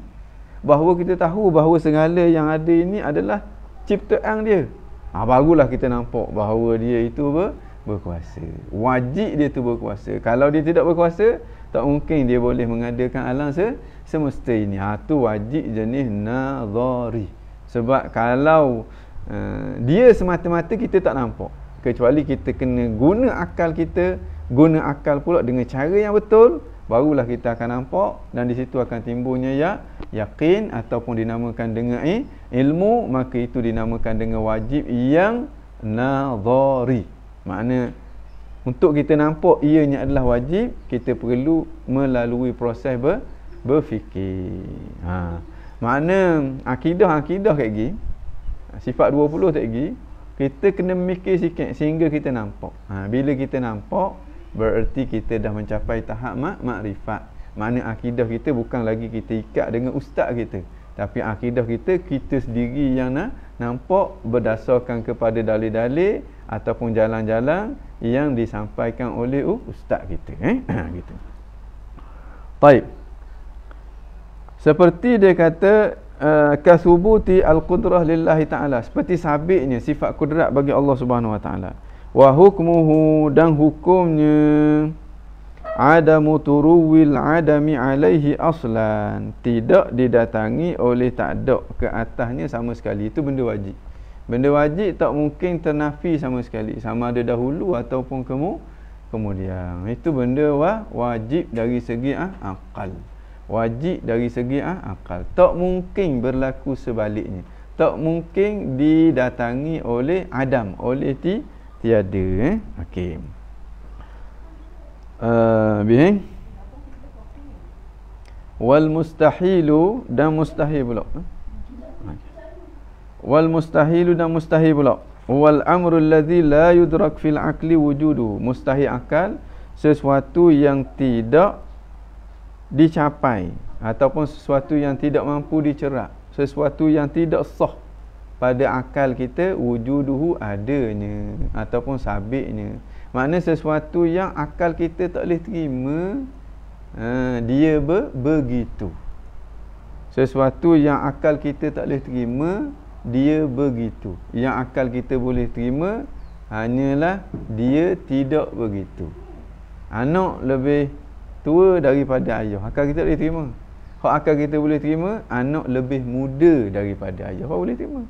bahawa kita tahu bahawa segala yang ada ini adalah ciptaan dia. Ha, barulah kita nampak bahawa dia itu ber, berkuasa. Wajib dia tu berkuasa. Kalau dia tidak berkuasa, tak mungkin dia boleh mengadakan alam se, semesta ini. Ha, tu wajib jenis nazari. Sebab kalau uh, dia semata-mata kita tak nampak. Kecuali kita kena guna akal kita, guna akal pula dengan cara yang betul, barulah kita akan nampak dan di situ akan timbulnya ya yakin ataupun dinamakan dengan ilmu maka itu dinamakan dengan wajib yang nadhari makna untuk kita nampak ianya adalah wajib kita perlu melalui proses ber, berfikir. Ha. Makna akidah-akidah kat gini sifat 20 tak gini kita kena mikir sikit sehingga kita nampak. Ha bila kita nampak bererti kita dah mencapai tahap mak makrifat. Mana akidah kita bukan lagi kita ikat dengan ustaz kita. Tapi akidah kita kita sendiri yang nak nampak berdasarkan kepada dalil-dalil ataupun jalan-jalan yang disampaikan oleh ustaz kita eh? Gitu. Baik. Seperti dia kata uh, kasubuti al-qudrah lillahi ta'ala. Seperti sabitnya sifat kudrat bagi Allah Subhanahu wa taala wa hukmuhu dan hukumnya adamu turuwil adami alaihi aslan. Tidak didatangi oleh tak ada ke atasnya sama sekali. Itu benda wajib. Benda wajib tak mungkin ternafi sama sekali. Sama ada dahulu ataupun kemu kemudian. Itu benda wa, wajib dari segi ah, akal. Wajib dari segi ah, akal. Tak mungkin berlaku sebaliknya. Tak mungkin didatangi oleh adam oleh ti tiada eh? Okey uh, bih wal mustahilu dan mustahil pula. Eh? wal mustahilu dan mustahil pula. Wal amru alladhi la yudrak fil aqli wujudu. Mustahil akal sesuatu yang tidak dicapai ataupun sesuatu yang tidak mampu dicerak. Sesuatu yang tidak sah pada akal kita wujuduhu adanya ataupun sabitnya. Makna sesuatu yang akal kita tak boleh terima ha, dia ber, begitu. Sesuatu yang akal kita tak boleh terima dia begitu. Yang akal kita boleh terima hanyalah dia tidak begitu. Anak lebih tua daripada ayah akal kita boleh terima? Hak akal kita boleh terima anak lebih muda daripada ayah Hak boleh terima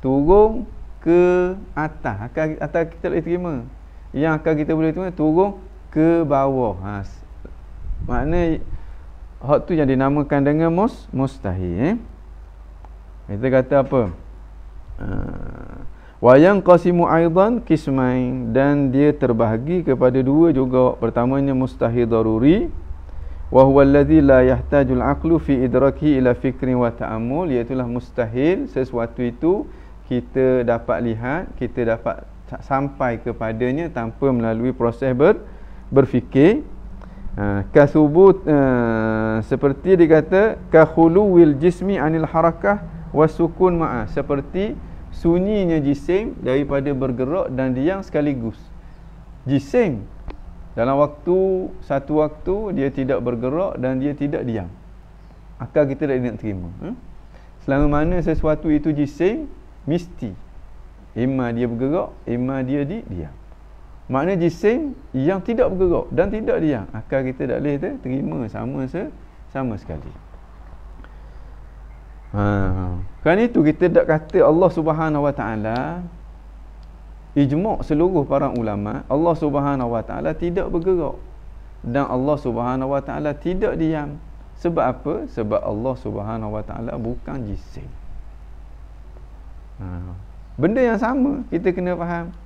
turun ke atas. Akal atas kita boleh terima. Yang akal kita boleh terima turun ke bawah. Ha makna hak tu yang dinamakan dengan mus mustahil eh. Kita kata apa? Ha. wa yang qasimu aidan kismain. Dan dia terbahagi kepada dua juga. Pertamanya mustahil daruri. Wa huwa alladhi la yahtajul aqlu fi idraki ila fikrin wa ta'ammul iaitu mustahil sesuatu itu kita dapat lihat, kita dapat sampai kepadanya tanpa melalui proses ber, berfikir. Ha, kasubut uh, seperti dikata wil jismi anil harakah wasukun ma'a seperti sunyinya jisim daripada bergerak dan diam sekaligus. Jisim dalam waktu satu waktu dia tidak bergerak dan dia tidak diam. Akal kita tak nak terima. Hmm? Selama mana sesuatu itu jisim mesti imma dia bergerak imma dia di diam makna jisim yang tidak bergerak dan tidak diam. Akal kita tak boleh terima sama se sama sekali. Ha. Kan itu kita tak kata Allah Subhanahu Wa Taala ijma' seluruh para ulama Allah Subhanahu Wa Taala tidak bergerak dan Allah Subhanahu Wa Taala tidak diam. Sebab apa? Sebab Allah Subhanahu Wa Taala bukan jisim Ha. Benda yang sama kita kena faham.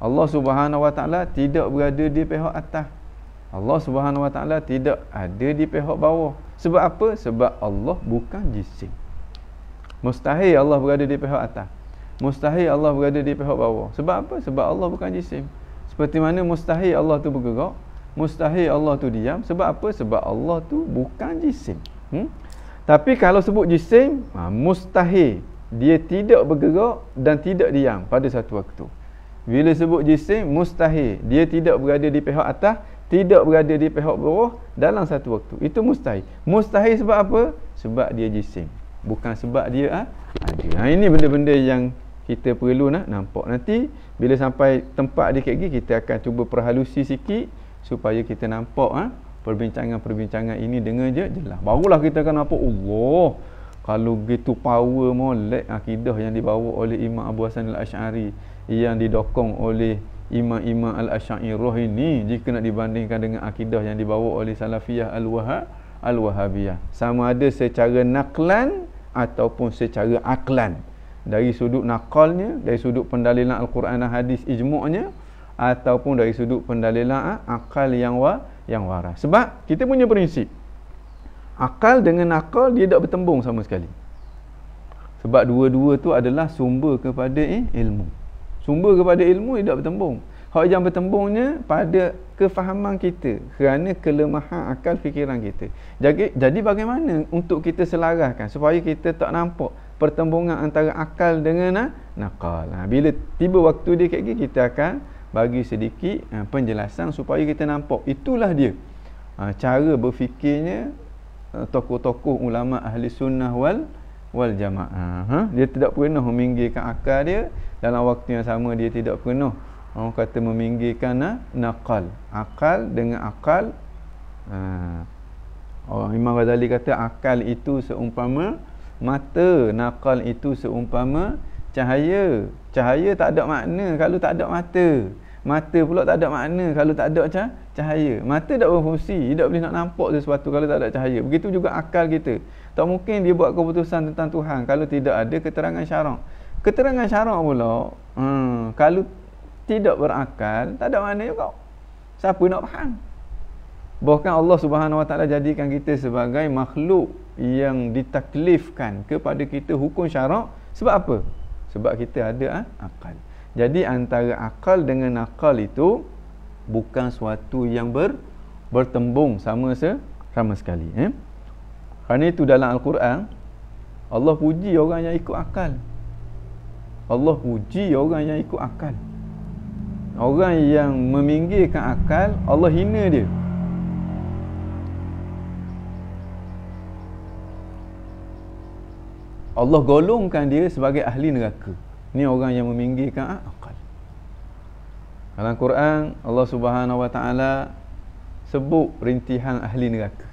Allah Subhanahu Wa Taala tidak berada di pihak atas. Allah Subhanahu Wa Taala tidak ada di pihak bawah. Sebab apa? Sebab Allah bukan jisim. Mustahil Allah berada di pihak atas. Mustahil Allah berada di pihak bawah. Sebab apa? Sebab Allah bukan jisim. Seperti mana mustahil Allah tu bergerak, mustahil Allah tu diam. Sebab apa? Sebab Allah tu bukan jisim. Hmm? Tapi kalau sebut jisim, ha, mustahil dia tidak bergerak dan tidak diam pada satu waktu bila sebut jisim mustahil dia tidak berada di pihak atas tidak berada di pihak bawah dalam satu waktu. Itu mustahil. Mustahil sebab apa? Sebab dia jisim. Bukan sebab dia ah, ada. Ha, ini benda-benda yang kita perlu nak nampak. Nanti bila sampai tempat dia kayak kita akan cuba perhalusi sikit supaya kita nampak ah perbincangan-perbincangan ini dengan je jelas. Barulah kita akan nampak Allah. Kalau gitu power molek akidah yang dibawa oleh Imam Abu Hasan Al-Asy'ari yang didokong oleh imam-imam al-asy'ariyah ini jika nak dibandingkan dengan akidah yang dibawa oleh salafiyah al-wahhab al-wahhabiyah sama ada secara naklan ataupun secara aklan. Dari sudut nakalnya dari sudut pendalilan al-Quran dan hadis ijmu'nya ataupun dari sudut pendalilan akal yang wa yang waras sebab kita punya prinsip akal dengan nakal dia tak bertembung sama sekali. Sebab dua-dua tu adalah sumber kepada eh, ilmu. Sumber kepada ilmu tidak bertembung. Hak yang bertembungnya pada kefahaman kita kerana kelemahan akal fikiran kita. Jadi, jadi bagaimana untuk kita selaraskan supaya kita tak nampak pertembungan antara akal dengan nakal? Ha, bila tiba waktu dia gini kita akan bagi sedikit ha, penjelasan supaya kita nampak. Itulah dia ha, cara berfikirnya ha, tokoh-tokoh ulama ahli sunnah wal wal jamaah. Ha? dia tidak pernah meminggirkan akal dia. Dalam waktu yang sama dia tidak pernah orang kata meminggirkan na, nakal. Akal dengan akal ha. orang Imam Ghazali kata akal itu seumpama mata nakal itu seumpama cahaya. Cahaya tak ada makna. Kalau tak ada mata mata pula tak ada makna kalau tak ada cahaya mata tak berfungsi tidak boleh nak nampak sesuatu kalau tak ada cahaya begitu juga akal kita tak mungkin dia buat keputusan tentang Tuhan kalau tidak ada keterangan syarak. Keterangan syarak pula, hmm, kalau tidak berakal, tak ada mana juga. Siapa nak faham? Bahkan Allah Subhanahu Wa Taala jadikan kita sebagai makhluk yang ditaklifkan kepada kita hukum syarak sebab apa? Sebab kita ada ha? akal. Jadi antara akal dengan akal itu bukan suatu yang ber, bertembung sama se, sama sekali, eh? Kerana itu dalam Al-Quran Allah puji orang yang ikut akal. Allah puji orang yang ikut akal. Orang yang meminggirkan akal Allah hina dia. Allah golongkan dia sebagai ahli neraka Ni orang yang meminggirkan akal Dalam Quran Allah subhanahu wa ta'ala Sebut rintihan ahli neraka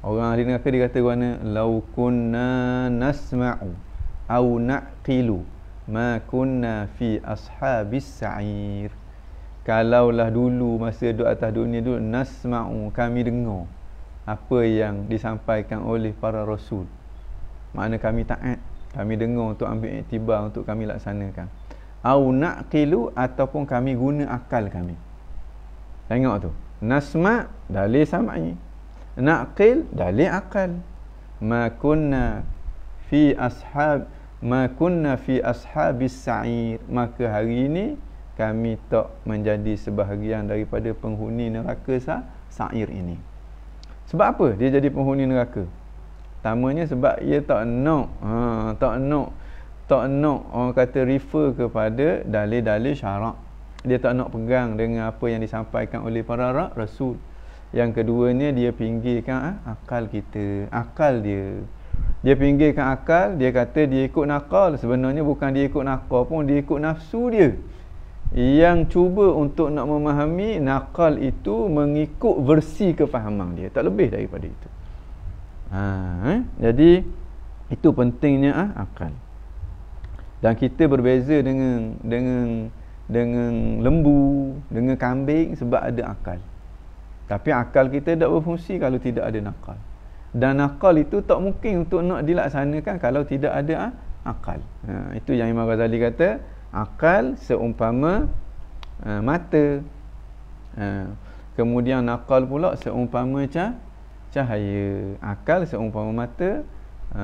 Orang ahli neraka dia kata mana lau kunna nasma'u au naqilu ma kunna fi ashabis sa'ir. Kalaulah dulu masa duduk atas dunia dulu nasma'u kami dengar apa yang disampaikan oleh para rasul. Makna kami taat, kami dengar untuk ambil iktibar untuk kami laksanakan. Au naqilu ataupun kami guna akal kami. Tengok tu. Nasma' dalil sam'i naqil dalil akal ma kunna fi ashab ma kunna fi ashabis sa'ir maka hari ini kami tak menjadi sebahagian daripada penghuni neraka sa sa'ir ini sebab apa dia jadi penghuni neraka tamanya sebab ia tak nak ha, tak nak tak nak orang kata refer kepada dalil-dalil syarak dia tak nak pegang dengan apa yang disampaikan oleh para rasul yang keduanya dia pinggirkan ha, akal kita, akal dia. Dia pinggirkan akal, dia kata dia ikut nakal. Sebenarnya bukan dia ikut nakal pun, dia ikut nafsu dia. Yang cuba untuk nak memahami nakal itu mengikut versi kefahaman dia. Tak lebih daripada itu. Ha, eh? Jadi, itu pentingnya ha, akal. Dan kita berbeza dengan dengan dengan lembu, dengan kambing sebab ada akal. Tapi akal kita tak berfungsi kalau tidak ada nakal. Dan nakal itu tak mungkin untuk nak dilaksanakan kalau tidak ada ha, akal. Ha, itu yang Imam Ghazali kata, akal seumpama ha, mata. Ha, kemudian nakal pula seumpama cah, cahaya. Akal seumpama mata, ha,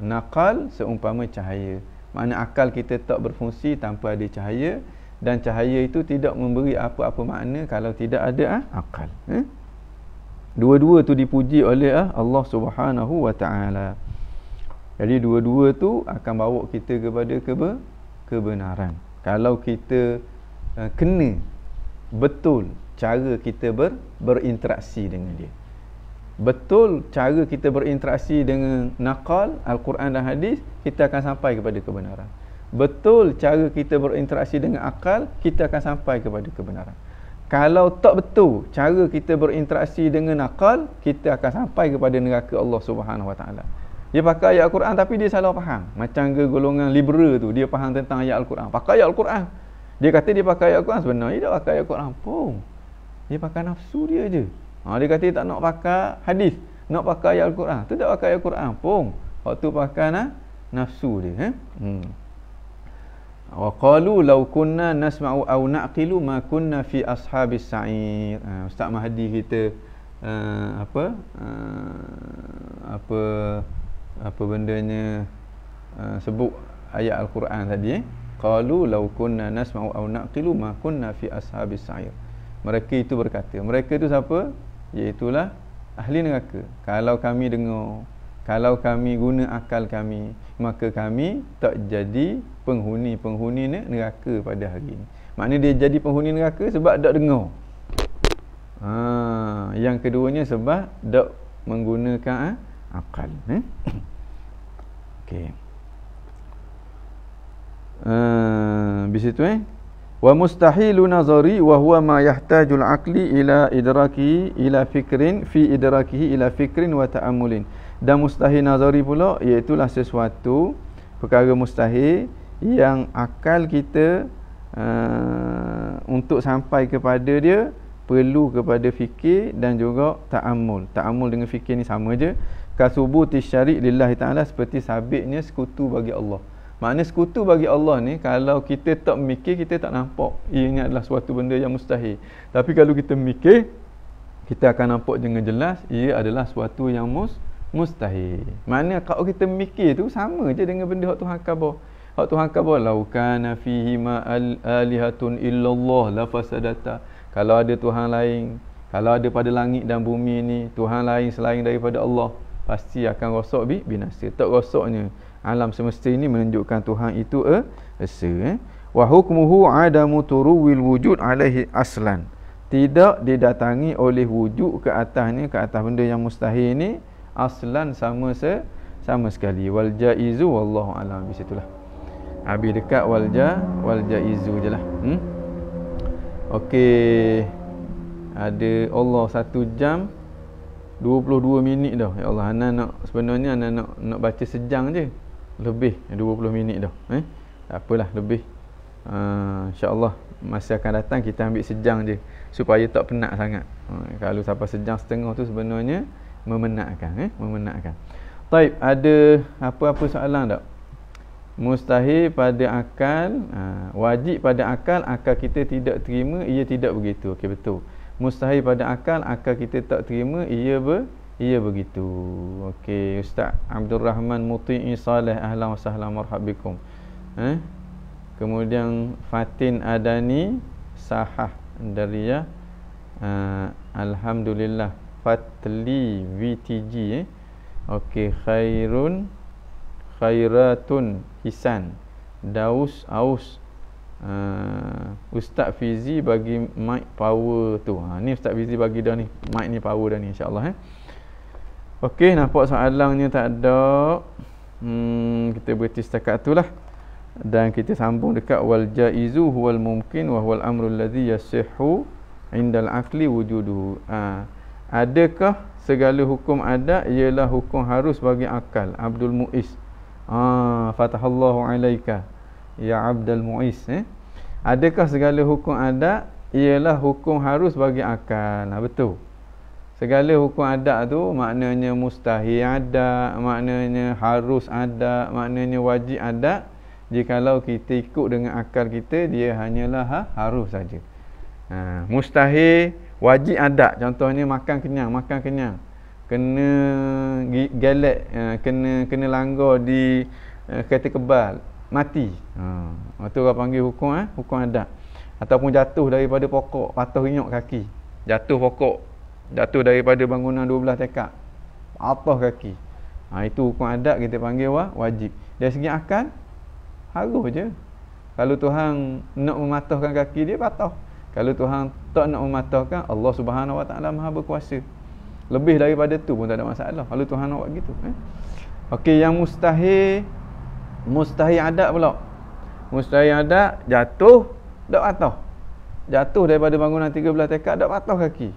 nakal seumpama cahaya. Makna akal kita tak berfungsi tanpa ada cahaya dan cahaya itu tidak memberi apa-apa makna kalau tidak ada ah, akal eh? dua-dua tu dipuji oleh ah, Allah Subhanahu wa taala jadi dua-dua tu akan bawa kita kepada kebe kebenaran kalau kita uh, kena betul cara kita ber, berinteraksi dengan dia betul cara kita berinteraksi dengan nakal Al-Quran dan hadis kita akan sampai kepada kebenaran. Betul cara kita berinteraksi dengan akal kita akan sampai kepada kebenaran. Kalau tak betul cara kita berinteraksi dengan akal kita akan sampai kepada neraka Allah Subhanahu Wa Taala. Dia pakai ayat Al-Quran tapi dia salah faham. Macam ke golongan liberal tu dia faham tentang ayat Al-Quran. Pakai ayat Al-Quran. Dia kata dia pakai ayat Al-Quran sebenarnya dia tak pakai ayat Al-Quran. Pun dia pakai nafsu dia je Ha, dia kata dia tak nak pakai hadis, nak pakai ayat Al-Quran. Tu tak pakai ayat Al-Quran pun. Waktu pakai na, nafsu dia. Eh? Hmm. Wa qalu law kunna nasma'u aw naqilu ma kunna fi ashabis sa'ir. Ha, Ustaz Mahdi kita uh, apa uh, apa apa bendanya uh, sebut ayat Al-Quran tadi eh. Qalu law kunna nasma'u aw naqilu ma kunna fi ashabis sa'ir. Mereka itu berkata, mereka itu siapa? Iaitulah ahli neraka. Kalau kami dengar Kalau kami guna akal kami Maka kami tak jadi penghuni-penghuni neraka pada hari ini. Maknanya dia jadi penghuni neraka sebab tak dengar. Ha, Yang keduanya sebab tak menggunakan ha, akal eh? Okey. Uh, habis itu eh wa mustahilu nazari wa huwa ma yahtajul aqli ila idraki ila fikrin fi idrakihi ila fikrin wa ta'ammulin. Dan mustahil nazari pula iaitu sesuatu perkara mustahil yang akal kita uh, untuk sampai kepada dia perlu kepada fikir dan juga ta'ammul. Ta'ammul dengan fikir ni sama je. Kasubuti syari' lillahi ta'ala seperti sabitnya sekutu bagi Allah Makna sekutu bagi Allah ni kalau kita tak mikir kita tak nampak ini adalah suatu benda yang mustahil. Tapi kalau kita mikir kita akan nampak dengan jelas ia adalah suatu yang mus mustahil. Makna kalau kita mikir tu sama je dengan benda hak Tuhan khabar. Hak Tuhan khabar lau kana fihi ma alihatun illallah la fasadata. Kalau ada Tuhan lain, kalau ada pada langit dan bumi ni Tuhan lain selain daripada Allah, pasti akan rosak bi binasa. Tak rosaknya alam semesta ini menunjukkan Tuhan itu a esa eh. Wa hukmuhu adamu turuwil wujud alaihi aslan. Tidak didatangi oleh wujud ke atasnya ke atas benda yang mustahil ini aslan sama se sama sekali. Wal jaizu wallahu alam. Bisitulah habis dekat wal ja wal jaizu jelah hmm? Okey. Ada Allah satu jam 22 minit dah. Ya Allah ana nak sebenarnya ana nak nak baca sejam je lebih 20 minit dah eh? Tak apalah lebih. Uh, insyaallah masa akan datang kita ambil sejam je supaya tak penat sangat. Uh, kalau sampai sejam setengah tu sebenarnya memenatkan eh? Memenatkan Taib ada apa-apa soalan tak? Mustahil pada akal uh, wajib pada akal akal kita tidak terima ia tidak begitu. Okey betul. Mustahil pada akal akal kita tak terima ia ber, Ya begitu. Okey, Ustaz Abdul Rahman Muti'i Saleh ahlan wa sahlan marhabikum. Eh? Kemudian Fatin Adani Sahah dari ya. Uh, Alhamdulillah Fatli VTG eh. Okey, khairun khairatun hisan. Daus aus uh, Ustaz Fizi bagi mic power tu. Ha ni Ustaz Fizi bagi dah ni. Mic ni power dah ni insya-Allah eh. Okey, nampak soalannya tak ada. Hmm, kita berhenti setakat itulah. Dan kita sambung dekat wal jaizu huwal mumkin wa huwal amru alladhi yasihhu indal aqli wujuduhu. Ha. Adakah segala hukum ada ialah hukum harus bagi akal? Abdul Muiz. Ah, ha, fatahallahu alaika ya Abdul Muiz eh. Adakah segala hukum ada ialah hukum harus bagi akal? Ha, betul. Segala hukum adat tu maknanya mustahil ada, maknanya harus ada, maknanya wajib ada. Jikalau kita ikut dengan akal kita, dia hanyalah ha, harus saja. Ha, mustahil, wajib ada. Contohnya makan kenyang, makan kenyang. Kena galak, ha, kena kena langgar di uh, kereta kebal, mati. Ha, itu orang panggil hukum, ha, hukum adat. Ataupun jatuh daripada pokok, patah rinyok kaki. Jatuh pokok, jatuh daripada bangunan 12 tekak atas kaki ha, itu hukum adat kita panggil wah, wajib dari segi akal harus je kalau Tuhan nak mematahkan kaki dia patah Kalau Tuhan tak nak mematahkan, Allah Subhanahu Wa Taala Maha berkuasa. Lebih daripada tu pun tak ada masalah. Kalau Tuhan nak buat gitu, eh. Okey, yang mustahil mustahil adat pula. Mustahil adat jatuh tak patah. Jatuh daripada bangunan 13 tekad tak patah kaki.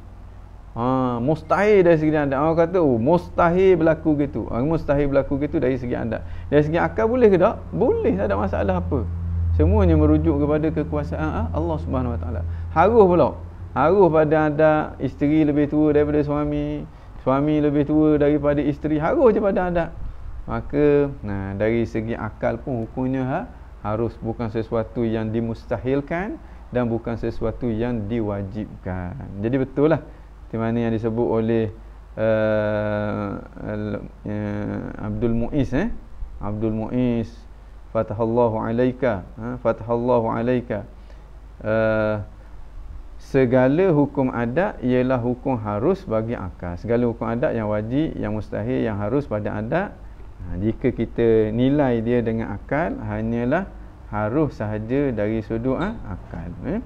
Ha, mustahil dari segi adat. Orang kata, oh, mustahil berlaku gitu. Ha, mustahil berlaku gitu dari segi adat. Dari segi akal boleh ke tak? Boleh, tak ada masalah apa. Semuanya merujuk kepada kekuasaan ha, Allah Subhanahu Wa Taala. Harus pula. Harus pada adat isteri lebih tua daripada suami, suami lebih tua daripada isteri. Harus je pada adat. Maka nah dari segi akal pun hukumnya ha, harus bukan sesuatu yang dimustahilkan dan bukan sesuatu yang diwajibkan. Jadi betul lah di mana yang disebut oleh uh, uh, Abdul Muiz eh Abdul Muiz fatahallahu alaika ha? fatahallahu alaika uh, segala hukum adat ialah hukum harus bagi akal segala hukum adat yang wajib yang mustahil yang harus pada adat ha, jika kita nilai dia dengan akal hanyalah harus sahaja dari sudut ha? akal eh?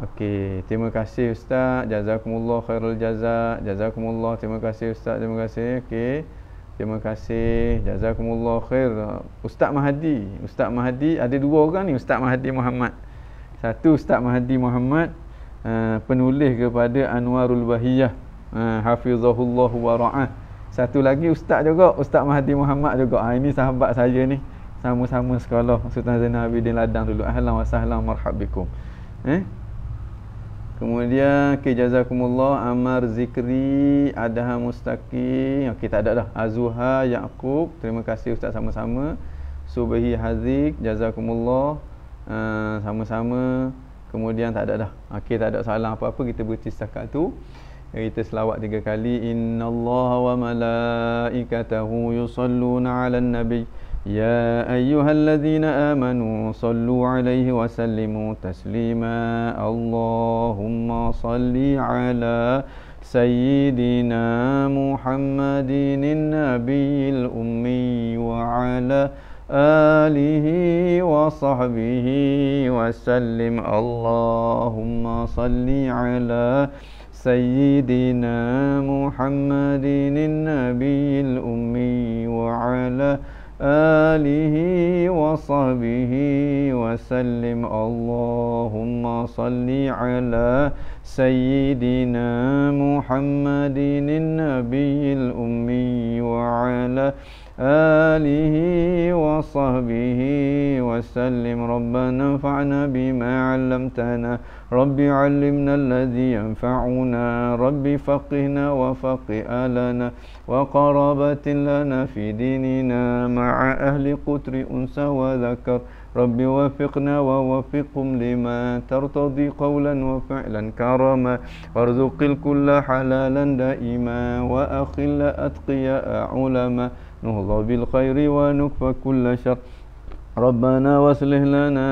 Okey, terima kasih ustaz. Jazakumullah khairul jazak. Jazakumullah. Terima kasih ustaz. Terima kasih. Okey. Terima kasih. Jazakumullah khair. Ustaz Mahdi. Ustaz Mahdi ada dua orang ni, Ustaz Mahdi Muhammad. Satu Ustaz Mahdi Muhammad uh, penulis kepada Anwarul Bahiyah. Uh, hafizahullah wa ra'ah. Satu lagi ustaz juga, Ustaz Mahdi Muhammad juga. Ha, ini sahabat saya ni. Sama-sama sekolah Sultan Zainal Abidin Ladang dulu. Ahlan wa sahlan marhabikum. Eh? Kemudian okay, jazakumullah Amar Zikri Adaha Mustaqi. Okey tak ada dah. Azuha Yaqub. Terima kasih Ustaz sama-sama. Subhi Hazik Jazakumullah. Uh, Sama-sama. Kemudian tak ada dah. Okey tak ada salah apa-apa Kita berhenti setakat tu. Kita selawat tiga kali. Inna Allah wa malaikatahu yusalluna ala nabi يا أيها الذين آمنوا صلوا عليه وسلموا تسليما. اللهم صل على سيدنا محمد النبي الأمي وعلى آله وصحبه وسلم. اللهم صل على سيدنا محمد النبي الأمي وعلى آله وصحبه وسلم. اللهم صل على سيدنا محمد النبي الأمي وعلى آله وصحبه وسلم. ربنا انفعنا بما علمتنا. رب علمنا الذي ينفعنا. رب فقهنا وفقه لنا وقرابة لنا في ديننا مع أهل قتر أنثى وذكر. رب وفقنا ووفقهم لما ترتضي قولا وفعلا كرما. وارزق الكل حلالا دائما. وأخل أتقياء علما. نهضى بالخير ونكفى كل شر. ربنا واصلح لنا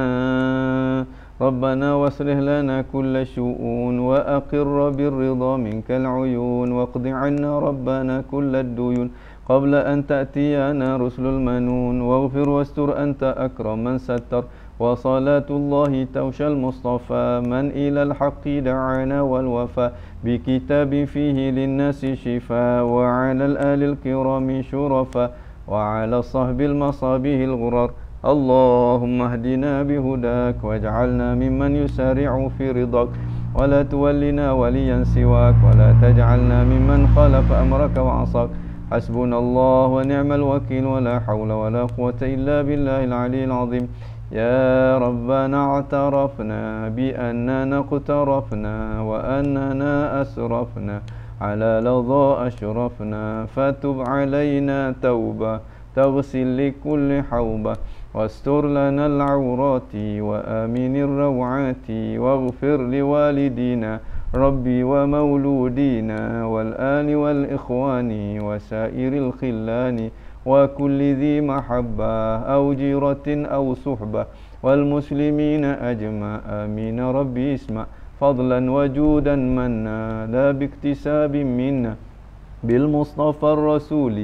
ربنا واصلح لنا كل شؤون وأقر بالرضا منك العيون. واقض عنا ربنا كل الديون. قبل أن تأتينا رسل المنون واغفر واستر أنت أكرم من ستر. وصلاة الله توشى المصطفى. من إلى الحق دعانا والوفاء بكتاب فيه للناس شفاء وعلى الآل الكرام شرفا. وعلى الصحب المصابه الغرر. اللهم اهدنا بهداك. واجعلنا ممن يسارع في رضاك. ولا تولنا وليا سواك. ولا تجعلنا ممن خالف أمرك وعصاك. حسبنا الله ونعم الوكيل. ولا حول ولا قوة إلا بالله العلي العظيم. يا ربنا اعترفنا بأننا اقترفنا وأننا أسرفنا على لظى أشرفنا فتب علينا توبة تغسل لكل حوبة واستر لنا العورات وآمن الروعات واغفر لوالدينا ربي ومولودينا والآل والإخوان وسائر الخلان وكل ذي محبة أو جيرة أو صحبة والمسلمين أجمع. آمين. ربي اسمع. فضلا وجودا منا. لا باكتساب منا. بالمصطفى الرسول.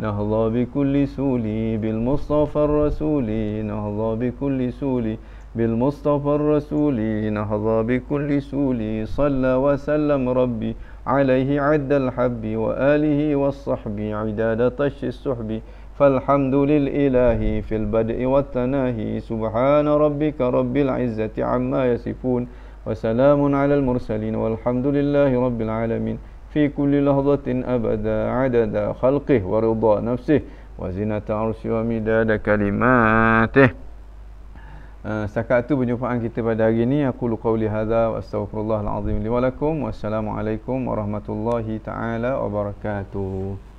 نهضى بكل سولي بالمصطفى الرسول. نهضى بكل سولي بالمصطفى الرسول. نهضى بكل سول صلى وسلم ربي. عليه عد الحب وآله والصحب عداد طش السحب. فالحمد للإله في البدء والتناهي. سبحان ربك رب العزة عما يصفون. وسلام على المرسلين والحمد لله رب العالمين. في كل لحظة أبدا عدد خلقه ورضا نفسه. وزنة عرشه ومداد كلماته. Uh, setakat itu perjumpaan kita pada hari ini aku lu qauli hadza wa astaghfirullahal azim li wa lakum. Wassalamu alaikum warahmatullahi taala wabarakatuh